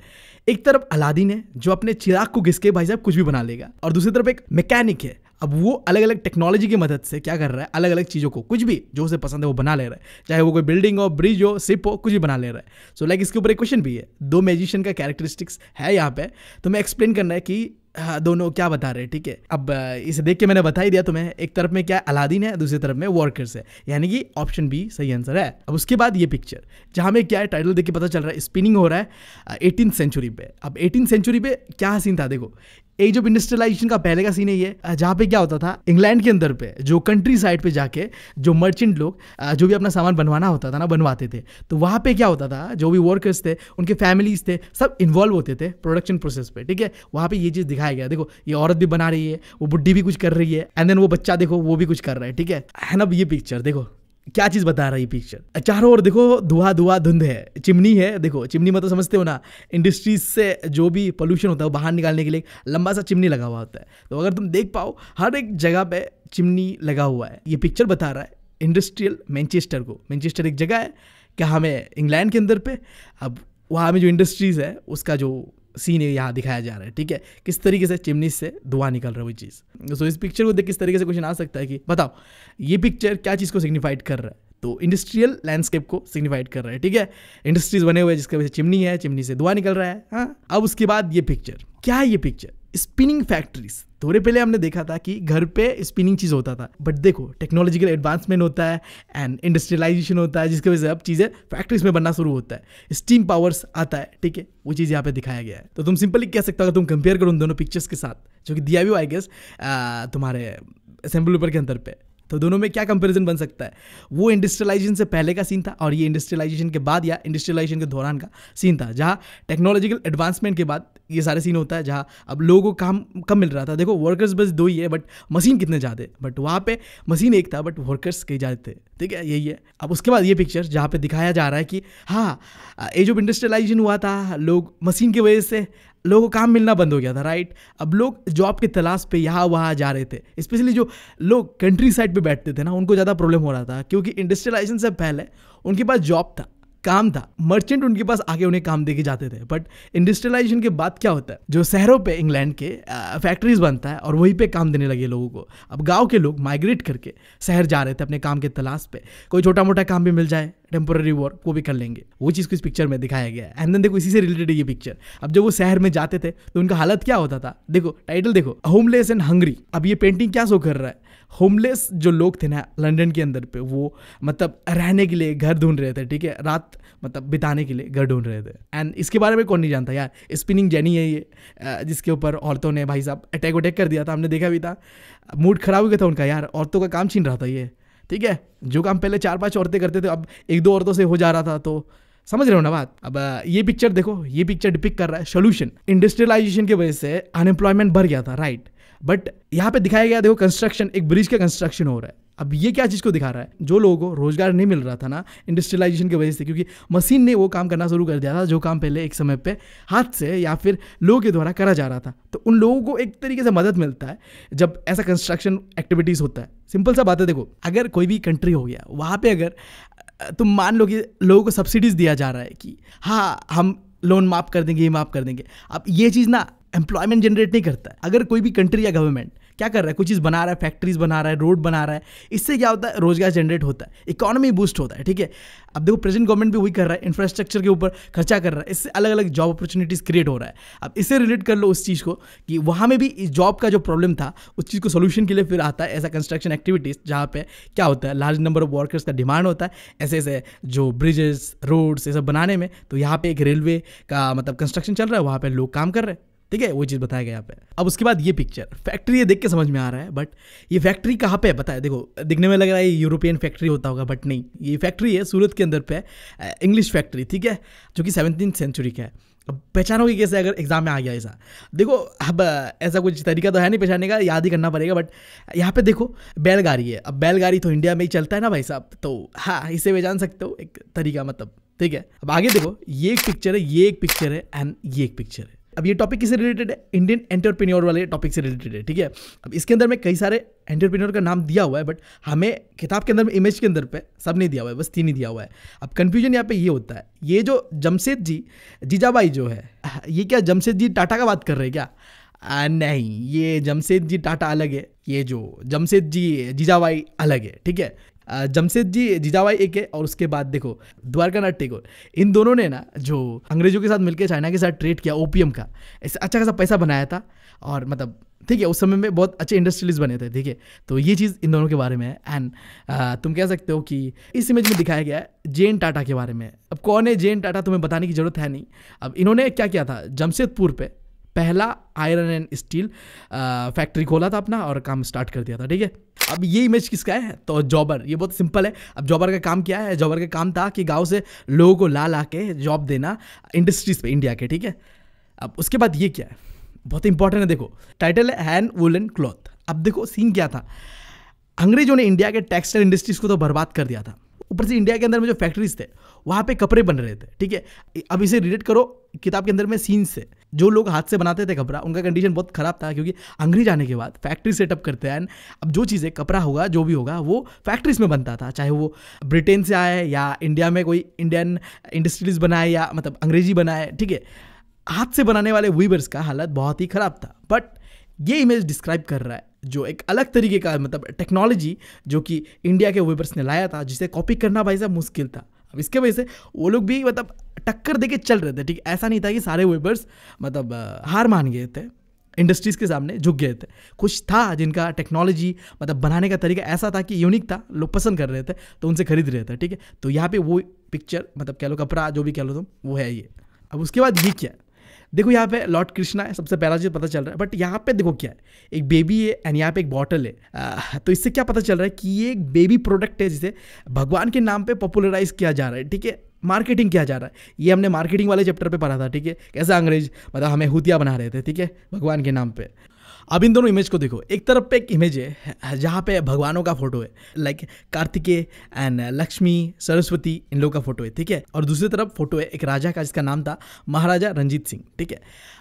एक तरफ़ अलादीन है जो अपने चिराग को घिसके भाई साहब कुछ भी बना लेगा और दूसरी तरफ़ एक मैकेनिक है। अब वो अलग अलग टेक्नोलॉजी की मदद से क्या कर रहा है? अलग अलग चीज़ों को कुछ भी जो उसे पसंद है वो बना ले रहा है। चाहे वो कोई बिल्डिंग हो ब्रिज हो सिप हो कुछ भी बना ले रहा है। सो so, लाइक like इसके ऊपर एक क्वेश्चन भी है। दो मैजिशियन का कैरेक्टरिस्टिक्स है यहाँ पे। तो मैं एक्सप्लेन करना है कि हाँ दोनों क्या बता रहे हैं, ठीक है? अब इसे देख के मैंने बता ही दिया तुम्हें, एक तरफ़ में क्या अलादीन है, दूसरी तरफ़ में वर्कर्स है। यानी कि ऑप्शन बी सही आंसर है। अब उसके बाद ये पिक्चर जहाँ में क्या है टाइटल देख के पता चल रहा है स्पिनिंग हो रहा है एटीन सेंचुरी पे। अब एटीन सेंचुरी पे क्या सीन था, देखो एज ऑफ़ इंडस्ट्रियलाइजेशन का पहले का सीन है ये। जहाँ पे क्या होता था इंग्लैंड के अंदर पे, जो कंट्री साइड पे जाके, जो मर्चेंट लोग जो भी अपना सामान बनवाना होता था ना, बनवाते थे तो वहाँ पे क्या होता था, जो भी वर्कर्स थे, उनके फैमिलीज़ थे, सब इन्वॉल्व होते थे प्रोडक्शन प्रोसेस पे, ठीक है? वहाँ पे ये चीज़ दिखाई दिखाया गया देखो, ये औरत भी बना रही है, वो बुढ़ी भी कुछ कर रही है एंड देन वो बच्चा देखो, वो भी कुछ कर रहा है, ठीक है? है ना ये पिक्चर देखो, क्या चीज़ बता रहा है ये पिक्चर चारों ओर देखो, धुआँ धुआँ, धुंध है, चिमनी है, देखो, चिमनी मतलब समझते हो ना इंडस्ट्रीज़ से जो भी पोल्यूशन होता है, वो बाहर निकालने के लिए लंबा सा चिमनी लगा हुआ होता है। तो अगर तुम देख पाओ, हर एक जगह पे चिमनी लगा हुआ है। ये पिक्चर बता रहा है इंडस्ट्रियल मैनचेस्टर को। मैनचेस्टर एक जगह है, क्या हमें इंग्लैंड के अंदर पे? अब वहाँ में जो इंडस्ट्रीज़ है, उसका जो सीन यहाँ दिखाया जा रहा है, ठीक है? किस तरीके से चिमनी से धुआँ निकल रहा है वो चीज़। सो इस पिक्चर को देख किस तरीके से क्वेश्चन आ सकता है कि, बताओ, ये पिक्चर क्या चीज़ को सिग्निफाइड कर रहा है? तो इंडस्ट्रियल लैंडस्केप को सिग्निफाइड कर रहा है, ठीक है? इंडस्ट्रीज़ बने हुए जिसके वजह से चिमनी है चिमनी से धुआँ निकल रहा है हाँ? अब उसके बाद ये पिक्चर क्या है ये पिक्चर स्पिनिंग फैक्ट्रीज। थोड़े पहले हमने देखा था कि घर पे स्पिनिंग चीज़ होता था। बट देखो टेक्नोलॉजिकल एडवांसमेंट होता है एंड इंडस्ट्रियलाइजेशन होता है, जिसकी वजह से अब चीज़ें फैक्ट्रीज में बनना शुरू होता है। स्टीम पावर्स आता है, ठीक है? वो चीज़ यहाँ पे दिखाया गया है। तो तुम सिंपली कह सकते हो तुम कंपेयर करो उन दोनों पिक्चर्स के साथ, जो कि दिया भी आई गेस तुम्हारे असेंबली पेपर के अंदर पे। तो दोनों में क्या कंपैरिजन बन सकता है? वो इंडस्ट्रियलाइजेशन से पहले का सीन था और ये इंडस्ट्रियलाइजेशन के बाद या इंडस्ट्रियलाइजेशन के दौरान का सीन था, जहाँ टेक्नोलॉजिकल एडवांसमेंट के बाद ये सारे सीन होता है, जहाँ अब लोगों को काम कम मिल रहा था। देखो वर्कर्स बस दो ही है बट मशीन कितने ज़्यादा बट वहाँ पे मशीन एक था बट वर्कर्स कई ज़्यादा थे। ठीक है, यही है। अब उसके बाद ये पिक्चर जहाँ पे दिखाया जा रहा है कि हाँ एज ऑफ़ इंडस्ट्रियलाइजेशन हुआ था, लोग मशीन की वजह से लोगों को काम मिलना बंद हो गया था राइट अब लोग जॉब की तलाश पे यहाँ वहाँ जा रहे थे। स्पेशली जो लोग कंट्री साइड पे बैठते थे ना, उनको ज़्यादा प्रॉब्लम हो रहा था, क्योंकि इंडस्ट्रियलाइजेशन से पहले उनके पास जॉब था। काम था। मर्चेंट उनके पास आगे उन्हें काम दे के जाते थे। बट इंडस्ट्रियलाइजेशन के बाद क्या होता है? जो शहरों पे इंग्लैंड के फैक्ट्रीज बनता है और वहीं पे काम देने लगे लोगों को। अब गाँव के लोग माइग्रेट करके शहर जा रहे थे अपने काम के तलाश पे। कोई छोटा मोटा काम भी मिल जाए टेम्पोररी वर्क वो भी कर लेंगे। वो चीज़ को इस पिक्चर में दिखाया गया है। एंड देन देखो, इसी से रिलेटेड ये पिक्चर अब जब वो शहर में जाते थे तो उनका हालत क्या होता था? देखो टाइटल देखो होमलेस एंड हंग्री अब ये पेंटिंग क्या शो कर रहा है? होमलेस जो लोग थे ना लंदन के अंदर पे, वो मतलब रहने के लिए घर ढूंढ रहे थे, ठीक है? रात मतलब बिताने के लिए घर ढूंढ रहे थे। एंड इसके बारे में कौन नहीं जानता यार स्पिनिंग जेनी है ये जिसके ऊपर औरतों ने भाई साहब अटैक वटैक कर दिया था, हमने देखा भी था। मूड खराब हो गया था उनका यार, औरतों का काम छीन रहा था ये, ठीक है? जो काम पहले चार पाँच औरतें करते थे, अब एक दो औरतों से हो जा रहा था तो समझ रहे हो ना बात? अब ये पिक्चर देखो, ये पिक्चर डिपिक कर रहा है सोल्यूशन इंडस्ट्रियलाइजेशन की वजह से अनएम्प्लॉयमेंट बढ़ गया था राइट बट यहाँ पे दिखाया गया, देखो कंस्ट्रक्शन एक ब्रिज का कंस्ट्रक्शन हो रहा है। अब ये क्या चीज़ को दिखा रहा है? जो लोगों को रोज़गार नहीं मिल रहा था ना इंडस्ट्रियलाइजेशन की वजह से, क्योंकि मशीन ने वो काम करना शुरू कर दिया था, जो काम पहले एक समय पे हाथ से या फिर लोगों के द्वारा करा जा रहा था। तो उन लोगों को एक तरीके से मदद मिलता है, जब ऐसा कंस्ट्रक्शन एक्टिविटीज़ होता है। सिंपल सा बात है, देखो, अगर कोई भी कंट्री हो गया, वहाँ पर अगर तुम मान लो कि लोगों को सब्सिडीज़ दिया जा रहा है कि हाँ हम लोन माफ़ कर देंगे, ये माफ़ कर देंगे। अब ये चीज़ ना एम्प्लॉयमेंट जनरेट नहीं करता है। अगर कोई भी कंट्री या गवर्नमेंट क्या कर रहा है? कुछ चीज़ बना रहा है फैक्ट्रीज बना रहा है रोड बना रहा है, इससे क्या होता है? रोज़गार जनरेट होता है। इकोनॉमी बूस्ट होता है, ठीक है? अब देखो प्रेजेंट गवर्नमेंट भी वही कर रहा है इंफ्रास्ट्रक्चर के ऊपर खर्चा कर रहा है, इससे अलग अलग जॉब अपॉर्चुनिटीज़ क्रिएट हो रहा है। अब इससे रिलेट कर लो उस चीज़ को कि वहाँ में भी इस जॉब का जो प्रॉब्लम था, उस चीज़ को सोल्यूशन के लिए फिर आता है ऐसा कंस्ट्रक्शन एक्टिविटीज़ जहाँ पे क्या होता है? लार्ज नंबर ऑफ़ वर्कर्स का डिमांड होता है ऐसे ऐसे जो ब्रिजेस रोड्स ये सब बनाने में तो यहाँ पे एक रेलवे का मतलब कंस्ट्रक्शन चल रहा है, वहाँ पर लोग काम कर रहे हैं। ठीक है, वो चीज़ बताया गया यहाँ पे। अब उसके बाद ये पिक्चर फैक्ट्री ये देख के समझ में आ रहा है बट ये फैक्ट्री कहाँ पे है बताए देखो, दिखने में लग रहा है ये यूरोपियन फैक्ट्री होता होगा बट नहीं। ये फैक्ट्री है सूरत के अंदर पे इंग्लिश फैक्ट्री ठीक है, जो कि सेवनटीन सेंचुरी का है। अब पहचानोगे कैसे अगर एग्ज़ाम में आ गया ऐसा। देखो, अब ऐसा कुछ तरीका तो है नहीं पहचानने का, याद ही करना पड़ेगा बट यहाँ पे देखो, बैलगाड़ी है। अब बैलगाड़ी तो इंडिया में ही चलता है ना भाई साहब तो हाँ इसे पहचान सकते हो, एक तरीका मतलब ठीक है। अब आगे देखो, ये एक पिक्चर है, ये एक पिक्चर है एंड ये एक पिक्चर है। अब ये टॉपिक किससे रिलेटेड है? इंडियन एंटरप्रेन्योर वाले टॉपिक से रिलेटेड है ठीक है? अब इसके अंदर में कई सारे एंटरप्रेन्योर का नाम दिया हुआ है बट हमें किताब के अंदर में इमेज के अंदर पे सब नहीं दिया हुआ है बस तीन ही दिया हुआ है। अब कन्फ्यूज़न यहाँ पे ये होता है ये जो जमशेद जी जीजाबाई जो है ये क्या जमशेद जी टाटा का बात कर रहे हैं क्या? आ, नहीं ये जमशेद जी टाटा अलग है ये जो जमशेद जी जीजाबाई अलग है ठीक है? जमशेद जी जीजाबाई एक है और उसके बाद देखो, द्वारका नाथ टेगोर। इन दोनों ने ना जो अंग्रेज़ों के साथ मिलकर चाइना के साथ ट्रेड किया ओपीएम का, ऐसे अच्छा खासा पैसा बनाया था और मतलब ठीक है, उस समय में बहुत अच्छे इंडस्ट्रियलिस्ट बने थे, ठीक है। तो ये चीज़ इन दोनों के बारे में है। एंड तुम कह सकते हो कि इस इमेज में दिखाया गया है जेन टाटा के बारे में। अब कौन है जेन टाटा तुम्हें बताने की ज़रूरत है नहीं। अब इन्होंने क्या किया था? जमशेदपुर पे पहला आयरन एंड स्टील फैक्ट्री खोला था अपना और काम स्टार्ट कर दिया था, ठीक है? अब ये इमेज किसका है? तो जॉबर ये बहुत सिंपल है। अब जॉबर का काम क्या है? जॉबर का काम था कि गाँव से लोगों को ला ला के जॉब देना इंडस्ट्रीज़ पे इंडिया के, ठीक है? अब उसके बाद ये क्या है? बहुत इंपॉर्टेंट है, देखो। टाइटल है हैंड वुलन क्लॉथ अब देखो सीन क्या था? अंग्रेज़ों ने इंडिया के टेक्सटाइल इंडस्ट्रीज़ को तो बर्बाद कर दिया था। ऊपर से इंडिया के अंदर में जो फैक्ट्रीज थे, वहाँ पे कपड़े बन रहे थे, ठीक है? अब इसे रिलेट करो, किताब के अंदर में सीन्स से। जो लोग हाथ से बनाते थे कपड़ा, उनका कंडीशन बहुत ख़राब था, क्योंकि अंग्रेज़ आने के बाद फैक्ट्री सेटअप करते हैं अब जो चीज़ें, कपड़ा होगा, जो भी होगा, वो फैक्ट्रीज में बनता था। चाहे वो ब्रिटेन से आए, या इंडिया में कोई इंडियन इंडस्ट्रीज़ बनाए, या मतलब अंग्रेज़ी बनाए, ठीक है? हाथ से बनाने वाले वीवर्स का हालत बहुत ही ख़राब था। बट ये इमेज डिस्क्राइब कर रहा है। जो एक अलग तरीके का मतलब टेक्नोलॉजी जो कि इंडिया के वेबर्स ने लाया था, जिसे कॉपी करना भाई साहब मुश्किल था। अब इसके वजह से वो लोग भी मतलब टक्कर दे के चल रहे थे, ठीक ऐसा नहीं था कि सारे वेबर्स मतलब हार मान गए थे इंडस्ट्रीज़ के सामने झुक गए थे। कुछ था जिनका टेक्नोलॉजी मतलब बनाने का तरीका ऐसा था कि यूनिक था, लोग पसंद कर रहे थे तो उनसे खरीद रहे थे, ठीक है? तो यहाँ पे वो पिक्चर मतलब कह लो कपड़ा, जो भी कह लो तुम, वो है ये। अब उसके बाद ये क्या? देखो यहाँ पे लॉर्ड कृष्णा है, सबसे पहला चीज़ पता चल रहा है बट यहाँ पे देखो क्या है, एक बेबी है एंड यहाँ पे एक बॉटल है। तो इससे क्या पता चल रहा है कि ये एक बेबी प्रोडक्ट है जिसे भगवान के नाम पे पॉपुलराइज किया जा रहा है, ठीक है? मार्केटिंग किया जा रहा है। ये हमने मार्केटिंग वाले चैप्टर पे पढ़ा था, ठीक है? कैसे अंग्रेज़ मतलब हमें हुतिया बना रहे थे, ठीक है? भगवान के नाम पे। अब इन दोनों इमेज को देखो। एक तरफ़ पे एक इमेज है जहाँ पे भगवानों का फ़ोटो है लाइक कार्तिकेय एंड लक्ष्मी, सरस्वती, इन लोगों का फ़ोटो है, ठीक है? और दूसरी तरफ़ फ़ोटो है एक राजा का, जिसका नाम था महाराजा रंजीत सिंह, ठीक है?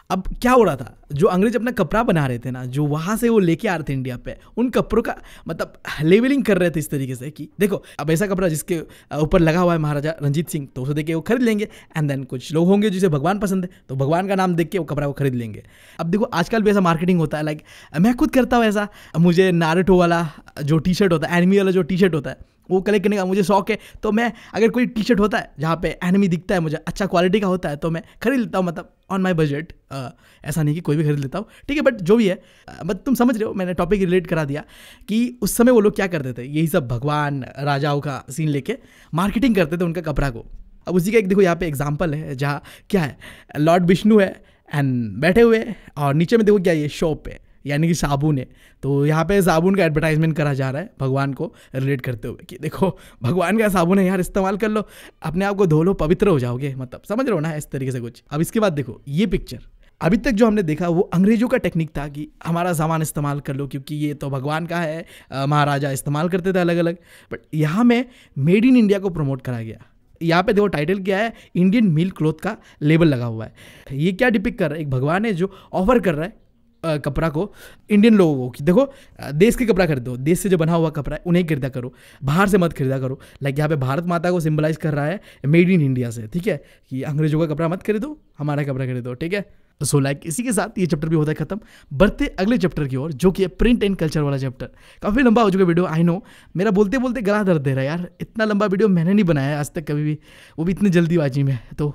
अब क्या हो रहा था? जो अंग्रेज़ अपना कपड़ा बना रहे थे ना, जो वहाँ से वो लेके आ रहे थे इंडिया पे, उन कपड़ों का मतलब लेवलिंग कर रहे थे इस तरीके से कि देखो, अब ऐसा कपड़ा जिसके ऊपर लगा हुआ है महाराजा रंजीत सिंह तो उसे देख के वो खरीद लेंगे एंड देन कुछ लोग होंगे जिसे भगवान पसंद है तो भगवान का नाम देख के वो कपड़ा को खरीद लेंगे। अब देखो, आजकल भी ऐसा मार्केटिंग होता है लाइक मैं खुद करता हूँ ऐसा, मुझे नारेटो वाला जो टी शर्ट होता है एनिमी वाला जो टी शर्ट होता है वो कलेक्ट करने का मुझे शौक है। तो मैं, अगर कोई टी शर्ट होता है, जहाँ पे एनिमी दिखता है, मुझे अच्छा क्वालिटी का होता है तो मैं खरीद लेता हूँ मतलब ऑन माई बजट ऐसा नहीं कि कोई भी खरीद लेता हूँ। ठीक है बट जो भी है बट तुम समझ रहे हो, मैंने टॉपिक रिलेट करा दिया कि उस समय वो लोग क्या करते थे? यही सब भगवान, राजाओं का सीन लेके मार्केटिंग करते थे उनका कपड़ा को। अब उसी का एक, देखो यहाँ पे एग्ज़ाम्पल है, जहाँ क्या है लॉर्ड विष्णु है एंड बैठे हुए और नीचे में देखो क्या ये शॉप है। यानी कि साबुन है। तो यहाँ पे साबुन का एडवर्टाइजमेंट करा जा रहा है भगवान को रिलेट करते हुए कि देखो, भगवान का साबुन है, यार इस्तेमाल कर लो। अपने आप को धो लो, पवित्र हो जाओगे। मतलब समझ रहे हो ना इस तरीके से कुछ। अब इसके बाद देखो, ये पिक्चर अभी तक जो हमने देखा वो अंग्रेज़ों का टेक्निक था कि हमारा सामान इस्तेमाल कर लो, क्योंकि ये तो भगवान का है महाराजा इस्तेमाल करते थे अलग अलग बट यहाँ में मेड इन इंडिया को प्रमोट करा गया। यहाँ पे देखो टाइटल क्या है? इंडियन मिल्क क्लोथ का लेबल लगा हुआ है। ये क्या डिपिक कर रहा है? एक भगवान है जो ऑफ़र कर रहा है कपड़ा को इंडियन लोगों को। देखो देश के कपड़ा खरीदो, देश से जो बना हुआ कपड़ा है, उन्हें खरीदा करो, बाहर से मत खरीदा करो। लाइक यहाँ पे भारत माता को सिंबलाइज कर रहा है मेड इन इंडिया से, ठीक है? कि अंग्रेज़ों का कपड़ा मत खरीदो, हमारा कपड़ा खरीदो, ठीक है? सो लाइक इसी के साथ ये चैप्टर भी होता है खत्म। बढ़ते अगले चैप्टर की ओर, जो कि प्रिंट एंड कल्चर वाला चैप्टर काफ़ी लंबा हो चुका वीडियो आई नो मेरा बोलते बोलते गला दर्द दे रहा है यार। इतना लंबा वीडियो मैंने नहीं बनाया आज तक कभी भी। वो भी इतनी जल्दीबाजी में तो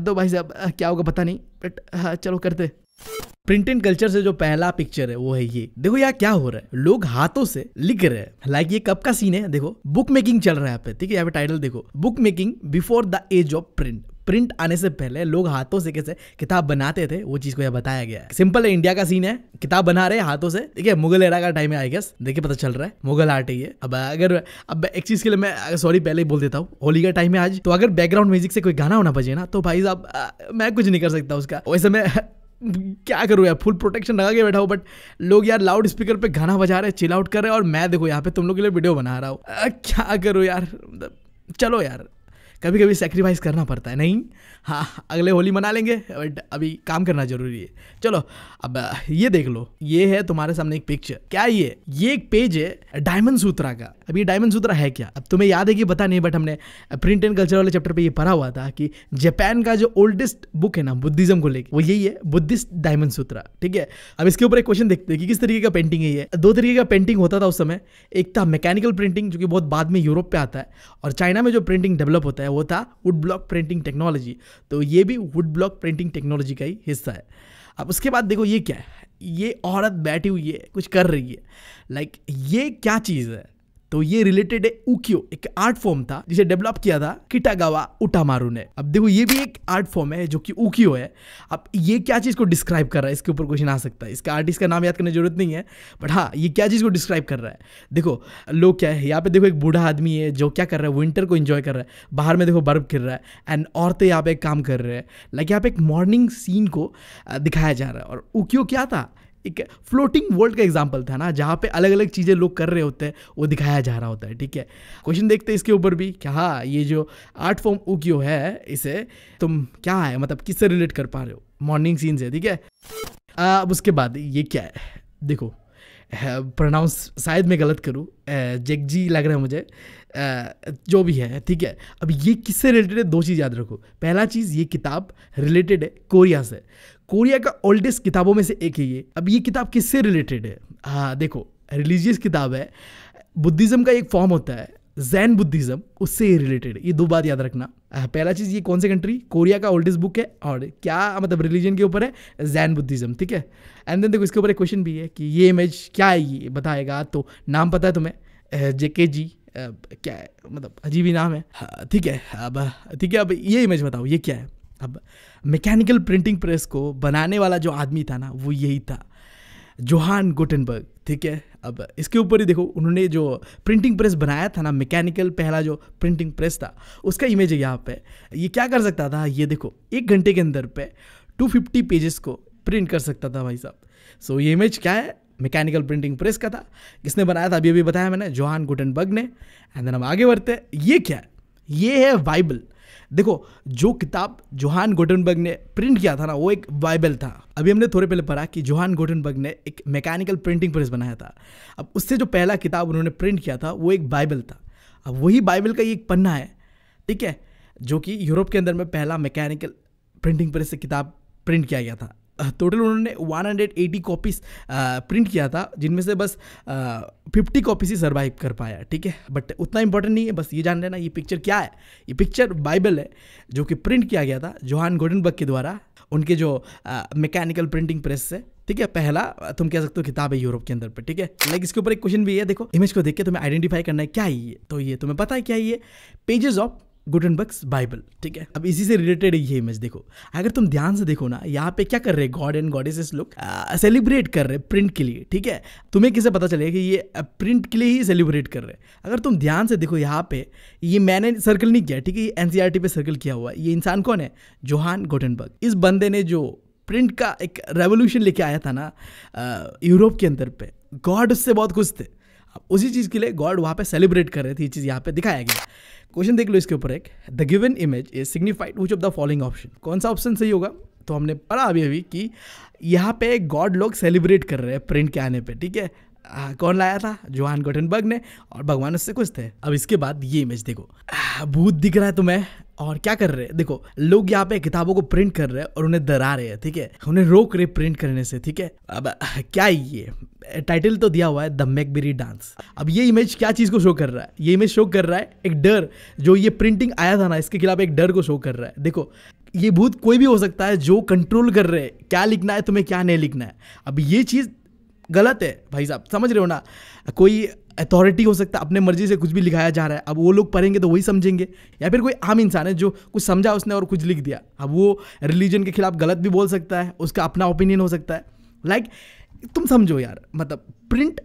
दो भाई साहब क्या होगा पता नहीं बट चलो करते। प्रिंट एंड कल्चर से जो पहला पिक्चर है, वो है ये। देखो यार क्या हो रहा है। लोग हाथों से लिख रहे हैं। लाइक ये कब का सीन है? देखो बुक मेकिंग चल रहा है यहाँ पे, ठीक है? यहाँ पे टाइटल देखो। Book making before the age of print print आने से पहले लोग हाथों से कैसे किताब बनाते थे, वो चीज़ को यह बताया गया है। सिंपल है इंडिया का सीन है। किताब बना रहे हाथों से, ठीक है? मुगल एरा का टाइम है आई गेस देखिए, पता चल रहा है। मुगल आर्ट है अब अगर, अब एक चीज़ के लिए मैं सॉरी पहले ही बोल देता हूँ। होली का टाइम है आज। तो अगर बैकग्राउंड म्यूज़िक से कोई गाना होना बजे ना तो भाई साहब मैं कुछ नहीं कर सकता उसका। वैसे मैं क्या करूँ यार? फुल प्रोटेक्शन लगा के बैठा हूँ बट लोग यार लाउड स्पीकर पे गाना बजा रहे हैं चिल आउट कर रहे हैं, और मैं देखो यहाँ पे तुम लोग के लिए वीडियो बना रहा हूँ। क्या करूँ यार? मतलब चलो यार कभी कभी सेक्रीफाइस करना पड़ता है, नहीं? हाँ अगले होली मना लेंगे बट अभी काम करना ज़रूरी है। चलो, अब ये देख लो, ये है तुम्हारे सामने एक पिक्चर क्या ये? ये एक पेज है डायमंड सूत्रा का। अब ये डायमंड सूत्रा है क्या? अब तुम्हें याद है कि पता नहीं बट हमने प्रिंट एंड कल्चर वाले चैप्टर पे ये पढ़ा हुआ था कि जापान का जो ओल्डेस्ट बुक है ना बुद्धिज्म को लेकर वो यही है बुद्धिस्ट डायमंड सूत्रा ठीक है? अब इसके ऊपर एक क्वेश्चन देखते हैं कि किस तरीके का पेंटिंग है ये। दो तरीके का पेंटिंग होता था उस समय। एक था मैकेनिकल प्रिंटिंग जो कि बहुत बाद में यूरोप पे आता है और चाइना में जो प्रिंटिंग डेवलप होता है वो था वुड ब्लॉक प्रिंटिंग टेक्नोलॉजी तो ये भी वुड ब्लॉक प्रिंटिंग टेक्नोलॉजी का ही हिस्सा है। अब उसके बाद देखो ये क्या है? ये औरत बैठी हुई है कुछ कर रही है। लाइक like, ये क्या चीज़ है? तो ये रिलेटेड है उकियो एक आर्ट फॉर्म था, जिसे डेवलप किया था किटागावा उटामारू ने। अब देखो, ये भी एक आर्ट फॉर्म है, जो कि उकियो है। अब ये क्या चीज़ को डिस्क्राइब कर रहा है? इसके ऊपर क्वेश्चन आ सकता है। इसका आर्टिस्ट का नाम याद करने की ज़रूरत नहीं है बट हाँ ये क्या चीज़ को डिस्क्राइब कर रहा है? देखो, लोग क्या है, यहाँ पे देखो, एक बूढ़ा आदमी है, जो क्या कर रहा है विंटर को इन्जॉय कर रहा है। बाहर में देखो, बर्फ़ गिर रहा है एंड औरतें यहाँ पे काम कर रहे हैं। लाइक यहाँ पे एक मॉर्निंग सीन को दिखाया जा रहा है। और उकियो क्या था? एक फ्लोटिंग वर्ल्ड का एग्ज़ाम्पल था ना, जहाँ पे अलग अलग चीज़ें लोग कर रहे होते हैं, वो दिखाया जा रहा होता है, ठीक है? क्वेश्चन देखते हैं इसके ऊपर भी क्या हाँ ये जो आर्ट फॉर्म उकियो है इसे, तुम क्या है? मतलब किससे रिलेट कर पा रहे हो? मॉर्निंग सीन से, ठीक है? अब उसके बाद ये क्या है? देखो प्रोनाउंस शायद मैं गलत करूँ जेगजी लग रहा है मुझे जो भी है, ठीक है? अब ये किससे रिलेटेड है? दो चीज़ याद रखो। पहला चीज़, ये किताब रिलेटेड है, कोरिया से। कोरिया का ओल्डेस्ट किताबों में से एक है ये। अब ये किताब किससे रिलेटेड है? हाँ देखो रिलीजियस किताब है। बुद्धिज़्म का एक फॉर्म होता है। जैन बुद्धिज़्म उससे ये रिलेटेड ये दो बात याद रखना। पहला चीज़ ये कौन सी कंट्री कोरिया का ओल्डेस्ट बुक है और क्या मतलब रिलीजन के ऊपर है? जैन बुद्धिज़्म ठीक है? एंड देन देखो इसके ऊपर एक क्वेश्चन भी है कि ये इमेज क्या है ये? बताएगा तो नाम पता है तुम्हें? जेके जी क्या है? मतलब अजीब ही नाम है। हाँ, ठीक है अब ठीक है अब ये इमेज बताओ ये क्या है? अब मैकेनिकल प्रिंटिंग प्रेस को बनाने वाला जो आदमी था ना वो यही था। जोहान गुटनबर्ग ठीक है? अब इसके ऊपर ही देखो उन्होंने जो प्रिंटिंग प्रेस बनाया था ना मैकेनिकल पहला जो प्रिंटिंग प्रेस था उसका इमेज है यहाँ पे। ये क्या कर सकता था? ये देखो एक घंटे के अंदर पे 250 पेजेस को प्रिंट कर सकता था भाई साहब। सो so, ये इमेज क्या है? मैकेनिकल प्रिंटिंग प्रेस का था। किसने बनाया था? अभी अभी बताया मैंने जोहान गुटनबर्ग ने। एंड देन हम आगे बढ़ते ये क्या है? ये है बाइबल देखो, जो किताब जोहान गोटनबर्ग ने प्रिंट किया था ना, वो एक बाइबल था। अभी हमने थोड़े पहले पढ़ा कि जोहान गोटनबर्ग ने एक मैकेनिकल प्रिंटिंग प्रेस बनाया था। अब उससे जो पहला किताब उन्होंने प्रिंट किया था, वो एक बाइबल था। अब वही बाइबल का ही एक पन्ना है, ठीक है, जो कि यूरोप के अंदर में पहला मैकेनिकल प्रिंटिंग प्रेस से किताब प्रिंट किया गया था। टोटल उन्होंने 180 कॉपीज प्रिंट किया था, जिनमें से बस फिफ्टी कॉपीज ही सर्वाइव कर पाया, ठीक है? बट उतना इंपॉर्टेंट नहीं है, बस ये जान लेना, ये पिक्चर क्या है? ये पिक्चर बाइबल है, जो कि प्रिंट किया गया था जोहान गोडनबर्ग के द्वारा, उनके जो मैकेनिकल प्रिंटिंग प्रेस से ठीक है? पहला, तुम कह सकते हो किताब है यूरोप के अंदर पे, ठीक है? लाइक इसके ऊपर एक क्वेश्चन भी है, देखो इमेज को देख के तुम्हें आइडेंटिफाई करना है, क्या ये? तो ये तुम्हें पता है क्या ये? पेजेस ऑफ़ गुडनबर्ग्स बाइबल ठीक है? अब इसी से रिलेटेड ये इमेज देखो। अगर तुम ध्यान से देखो ना, यहाँ पे क्या कर रहे हैं? गॉड एंड गॉडेसेस लोग सेलिब्रेट कर रहे हैं प्रिंट के लिए, ठीक है? तुम्हें किसे पता चलेगा कि ये प्रिंट के लिए ही सेलिब्रेट कर रहे हैं? अगर तुम ध्यान से देखो यहाँ पे, ये मैंने सर्कल नहीं किया, ठीक है? ये एनसीआरटी पे सर्कल किया हुआ है। ये इंसान कौन है? जोहान गोटनबर्ग इस बंदे ने जो प्रिंट का एक रेवोल्यूशन लेके आया था ना यूरोप के अंदर पे गॉड उससे बहुत खुश थे। उसी चीज़ के लिए गॉड वहाँ पे सेलिब्रेट कर रहे थे, ये चीज़ यहाँ पे दिखाया गया। क्वेश्चन देख लो इसके ऊपर एक। The given image is signified which of the following option कौन सा ऑप्शन सही होगा? तो हमने पढ़ा अभी अभी कि यहाँ पे गॉड लोग सेलिब्रेट कर रहे हैं प्रिंट के आने पे, ठीक है? कौन लाया था? जोहान गोटनबर्ग ने, और भगवान उससे खुश थे। अब इसके बाद ये इमेज देखो। भूत दिख रहा है तुम्हें, और क्या कर रहे? हैं देखो, लोग यहाँ पे किताबों को प्रिंट कर रहे हैं और उन्हें डरा रहे हैं, ठीक है? उन्हें रोक रहे प्रिंट करने से, ठीक है? अब क्या ये? टाइटल तो दिया हुआ है द मैकबेरी डांस अब ये इमेज क्या चीज़ को शो कर रहा है? ये इमेज शो कर रहा है एक डर, जो ये प्रिंटिंग आया था ना, इसके खिलाफ एक डर को शो कर रहा है। देखो, ये भूत कोई भी हो सकता है जो कंट्रोल कर रहे हैं, क्या लिखना है, तुम्हें क्या नहीं लिखना है। अब ये चीज़ गलत है भाई साहब समझ रहे हो ना? कोई अथॉरिटी हो सकता है अपने मर्ज़ी से कुछ भी लिखाया जा रहा है अब वो लोग पढ़ेंगे तो वही समझेंगे या फिर कोई आम इंसान है जो कुछ समझा उसने और कुछ लिख दिया अब वो रिलीजन के खिलाफ गलत भी बोल सकता है उसका अपना ओपिनियन हो सकता है लाइक like, तुम समझो यार मतलब प्रिंट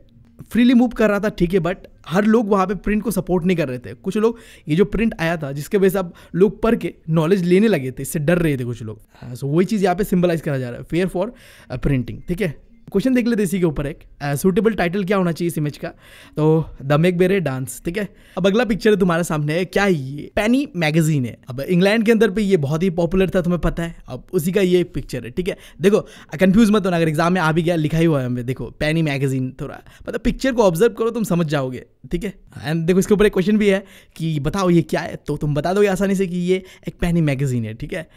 फ्रीली मूव कर रहा था ठीक है बट हर लोग वहाँ पे प्रिंट को सपोर्ट नहीं कर रहे थे कुछ लोग ये जो प्रिंट आया था जिसके वजह से अब लोग पढ़ के नॉलेज लेने लगे थे इससे डर रहे थे कुछ लोग सो हाँ, वही चीज़ यहाँ पे सिंबलाइज करा जा रहा है फेयर फॉर प्रिंटिंग ठीक है? क्वेश्चन देख लेते इसी के ऊपर एक। सूटेबल टाइटल क्या होना चाहिए इस इमेज का? तो द मेक बेरे डांस ठीक है? अब अगला पिक्चर है तुम्हारे सामने है क्या ये? पैनी मैगजीन है। अब इंग्लैंड के अंदर पे ये बहुत ही पॉपुलर था, तुम्हें पता है। अब उसी का ये पिक्चर है, ठीक है? देखो कंफ्यूज मत होना, अगर एग्ज़ाम में आ भी गया, लिखा ही हुआ है हमें, देखो पैनी मैगजीन थोड़ा। मतलब पिक्चर को ऑब्ज़र्व करो, तुम समझ जाओगे, ठीक है? एंड देखो, इसके ऊपर एक क्वेश्चन भी है कि बताओ ये क्या है? तो तुम बता दोगे आसानी से कि ये एक पैनी मैगजीन है, ठीक है?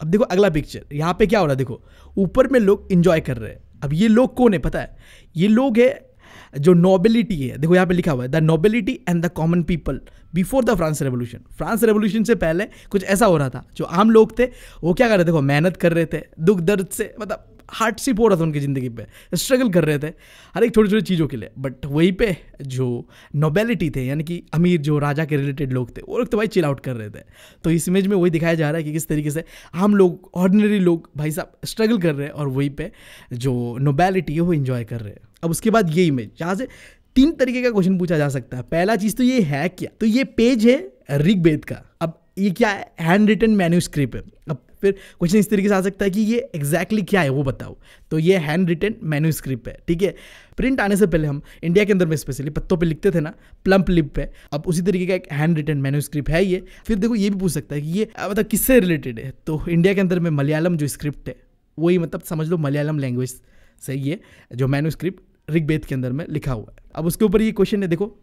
अब देखो, अगला पिक्चर यहाँ पे क्या हो रहा है, देखो, ऊपर में लोग इंजॉय कर रहे हैं। अब ये लोग कौन है, पता है? ये लोग है जो नोबिलिटी है। देखो यहाँ पे लिखा हुआ है the nobility and the common people before the France revolution France revolution से पहले कुछ ऐसा हो रहा था। जो आम लोग थे, वो क्या कर रहे थे? देखो, मेहनत कर रहे थे, दुख दर्द से मतलब हार्डशिप हो रहा था उनकी ज़िंदगी पे। स्ट्रगल कर रहे थे। हर एक छोटी छोटी चीज़ों के लिए। बट वहीं पे जो नोबेलिटी थे, यानी कि अमीर जो राजा के रिलेटेड लोग थे, वो लोग तो भाई चिल आउट कर रहे थे। तो इस इमेज में वही दिखाया जा रहा है कि किस तरीके से हम लोग ऑर्डिनरी लोग भाई साहब स्ट्रगल कर रहे हैं और वहीं पे जो नोबेलिटी है, वो इन्जॉय कर रहे हैं। अब उसके बाद ये इमेज जहाँ से तीन तरीके का क्वेश्चन पूछा जा सकता है। पहला चीज़ तो ये है क्या? तो ये पेज है ऋग्वेद का। अब ये क्या है हैंड रिटन मैन्यूस्क्रिप्ट है? अब फिर क्वेश्चन इस तरीके से आ सकता है कि ये एग्जैक्टली क्या है, वो बताओ। तो ये हैंड रिटन मैन्यूस्क्रिप्ट है, ठीक है? प्रिंट आने से पहले हम इंडिया के अंदर में स्पेशली पत्तों पे लिखते थे ना प्लम्प लिप पे, अब उसी तरीके का एक हैंड रिटन मैन्यूस्क्रिप्ट है ये। फिर देखो, ये भी पूछ सकता है कि ये मतलब किससे रिलेटेड है? तो इंडिया के अंदर में मलयालम जो स्क्रिप्ट है, वही मतलब समझ लो मलयालम लैंग्वेज से ये, जो मैन्यूस्क्रिप्ट ऋग्वेद के अंदर में लिखा हुआ है। अब उसके ऊपर ये क्वेश्चन है, देखो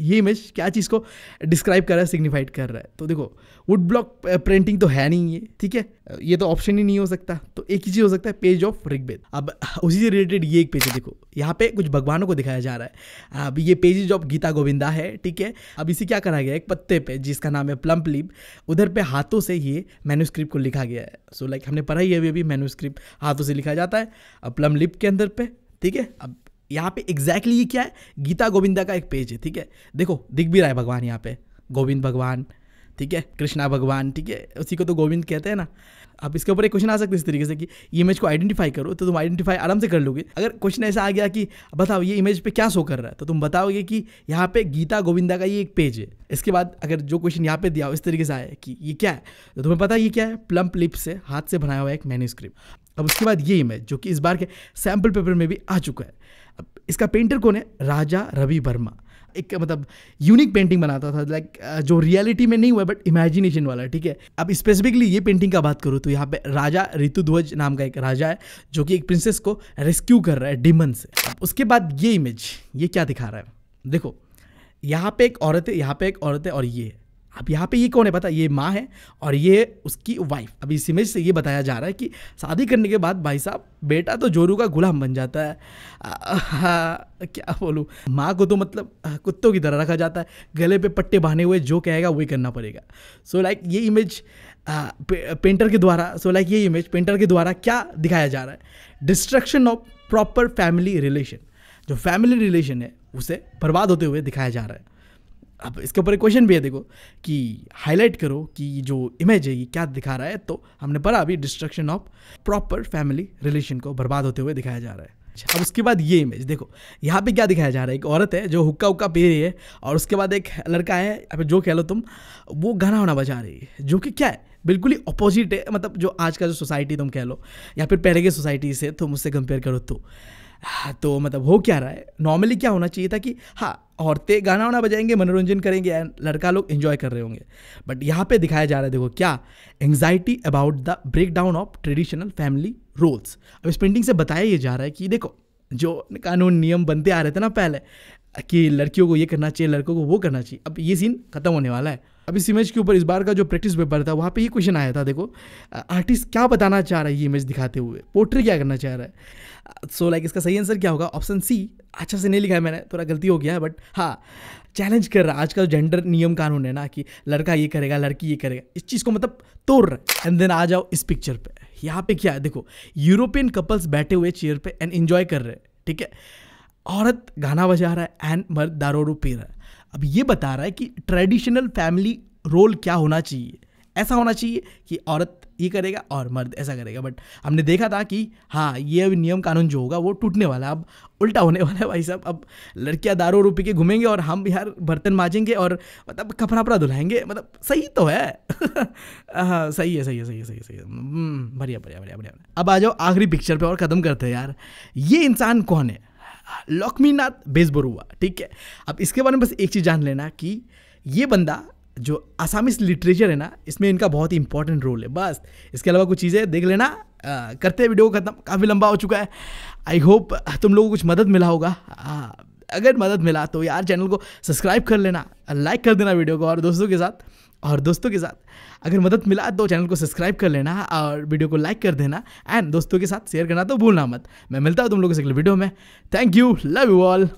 ये इमेज क्या चीज़ को डिस्क्राइब कर रहा है सिग्निफाइड कर रहा है। तो देखो वुड ब्लॉक प्रिंटिंग तो है नहीं ये, ठीक है? ये तो ऑप्शन ही नहीं हो सकता। तो एक ही चीज़ हो सकता है पेज ऑफ़ ऋग्वेद अब, उसी से रिलेटेड ये एक पेज है, देखो। यहाँ पे कुछ भगवानों को दिखाया जा रहा है। अब ये पेजेज ऑफ़ गीता गोविंदा है, ठीक है? अब इसे क्या करा गया एक पत्ते पे, जिसका नाम है प्लम्प लीप उधर पे हाथों से ये मैन्यूस्क्रिप्ट को लिखा गया है। सो लाइक हमने पढ़ा ही है अभी मैन्यूस्क्रिप्ट हाथों से लिखा जाता है। अब प्लम लिप के अंदर पे, ठीक है? अब यहाँ पे एग्जैक्टली ये क्या है? गीता गोविंदा का एक पेज है, ठीक है? देखो, दिख भी रहा है भगवान यहाँ पे। गोविंद भगवान, ठीक है? कृष्णा भगवान, ठीक है? उसी को तो गोविंद कहते हैं ना। आप इसके ऊपर एक क्वेश्चन आ सकते है इस तरीके से कि ये इमेज को आइडेंटिफाई करो तो तुम आइडेंटिफाई आराम से कर लोगे। अगर क्वेश्चन ऐसा आ गया कि बताओ, ये इमेज पे क्या शो कर रहा है तो तुम बताओगे कि यहाँ पे गीता गोविंदा का ये एक पेज है। इसके बाद अगर जो क्वेश्चन यहाँ पे दिया हो, इस तरीके से आया कि ये क्या है तो तुम्हें पता ये क्या है? प्लम्प लिप से हाथ से बनाया हुआ एक मैन्यूस्क्रिप्ट अब उसके बाद ये इमेज जो कि इस बार के सैंपल पेपर में भी आ चुका है। इसका पेंटर कौन है? राजा रवि वर्मा। एक मतलब यूनिक पेंटिंग बनाता था लाइक जो रियलिटी में नहीं हुआ बट इमेजिनेशन वाला, ठीक है? अब स्पेसिफिकली ये पेंटिंग का बात करूँ तो यहाँ पे राजा ऋतुध्वज नाम का एक राजा है, जो कि एक प्रिंसेस को रेस्क्यू कर रहा है डिमन से। उसके बाद ये इमेज ये क्या दिखा रहा है? देखो, यहाँ पे एक औरत है, यहाँ पे एक औरत है और ये। है अब यहाँ पे ये कौन है? पता ये माँ है और ये उसकी वाइफ अब इस इमेज से ये बताया जा रहा है कि शादी करने के बाद भाई साहब बेटा तो जोरू का गुलाम बन जाता है। आ, आ, क्या बोलूँ? माँ को तो मतलब कुत्तों की तरह रखा जाता है। गले पे पट्टे बांधे हुए जो कहेगा वही करना पड़ेगा। सो लाइक ये इमेज पेंटर के द्वारा सो लाइक ये इमेज पेंटर के द्वारा क्या दिखाया जा रहा है? Destruction of proper family relation जो फैमिली रिलेशन है उसे बर्बाद होते हुए दिखाया जा रहा है। अब इसके ऊपर एक क्वेश्चन भी है देखो कि हाईलाइट करो कि जो इमेज है ये क्या दिखा रहा है। तो हमने पढ़ा अभी destruction of proper family relation को बर्बाद होते हुए दिखाया जा रहा है। अब उसके बाद ये इमेज देखो यहाँ पे क्या दिखाया जा रहा है? एक औरत है जो हुक्का हुक्का पी रही है और उसके बाद एक लड़का है अब जो कह लो तुम वो गाना वाना बजा रही है जो कि क्या है? बिल्कुल ही अपोजिट है मतलब जो आज का जो सोसाइटी तुम कह लो या फिर पहले की सोसाइटी से तुम उससे कंपेयर करो तो। तो मतलब हो क्या रहा है? नॉर्मली क्या होना चाहिए था कि हाँ औरतें गाना वाना बजाएँगे, मनोरंजन करेंगे एंड लड़का लोग इन्जॉय कर रहे होंगे। बट यहाँ पे दिखाया जा रहा है, देखो, क्या? Anxiety about the breakdown of traditional family roles अब इस पेंटिंग से बताया ये जा रहा है कि, देखो, जो कानून नियम बनते आ रहे थे ना पहले कि लड़कियों को ये करना चाहिए लड़कों को वो करना चाहिए। अब ये सीन खत्म होने वाला है। अब इस इमेज के ऊपर इस बार का जो प्रैक्टिस पेपर था वहाँ पे ये क्वेश्चन आया था देखो आर्टिस्ट क्या बताना चाह रहा है ये इमेज दिखाते हुए? पोर्ट्री क्या करना चाह रहा है? सो so, लाइक like, इसका सही आंसर क्या होगा? ऑप्शन सी अच्छा से नहीं लिखा है मैंने थोड़ा गलती हो गया है बट हाँ चैलेंज कर रहा है। आज का जेंडर नियम कानून है ना कि लड़का ये करेगा लड़की ये करेगा इस चीज़ को मतलब तोड़ रहा है। एंड देन आ जाओ इस पिक्चर पर यहाँ पे क्या है? देखो यूरोपियन कपल्स बैठे हुए चेयर पे एंड इन्जॉय कर रहे हैं ठीक है? औरत गाना बजा रहा है एंड मर्द दारू पी रहा है। अब ये बता रहा है कि ट्रेडिशनल फैमिली रोल क्या होना चाहिए? ऐसा होना चाहिए कि औरत ये करेगा और मर्द ऐसा करेगा। बट हमने देखा था कि हाँ ये अभी नियम कानून जो होगा वो टूटने वाला है अब उल्टा होने वाला है भाई साहब। अब लड़कियाँ दारू रूपी के घूमेंगे और हम यार बर्तन माजेंगे और मतलब कपड़ा वपड़ा धुलाएँगे मतलब सही तो है। हाँ सही है सही है सही है सही है सही है। हम्म, बढ़िया बढ़िया बढ़िया बढ़िया। अब आ जाओ आखिरी पिक्चर पर और ख़त्म करते हैं यार। ये इंसान कौन है? लक्ष्मीनाथ बेजबरुआ ठीक है? अब इसके बारे में बस एक चीज़ जान लेना कि ये बंदा जो आसामिस लिटरेचर है ना इसमें इनका बहुत ही इंपॉर्टेंट रोल है बस। इसके अलावा कुछ चीज़ें देख लेना। आ, करते हैं वीडियो को खत्म काफ़ी लंबा हो चुका है। आई होप तुम लोगों को कुछ मदद मिला होगा। आ, अगर मदद मिला तो यार चैनल को सब्सक्राइब कर लेना लाइक कर देना वीडियो को और दोस्तों के साथ। और दोस्तों के साथ, अगर मदद मिला तो चैनल को सब्सक्राइब कर लेना और वीडियो को लाइक कर देना एंड दोस्तों के साथ शेयर करना तो भूलना मत। मैं मिलता हूँ तुम लोगों से अगले वीडियो में। Thank you love you all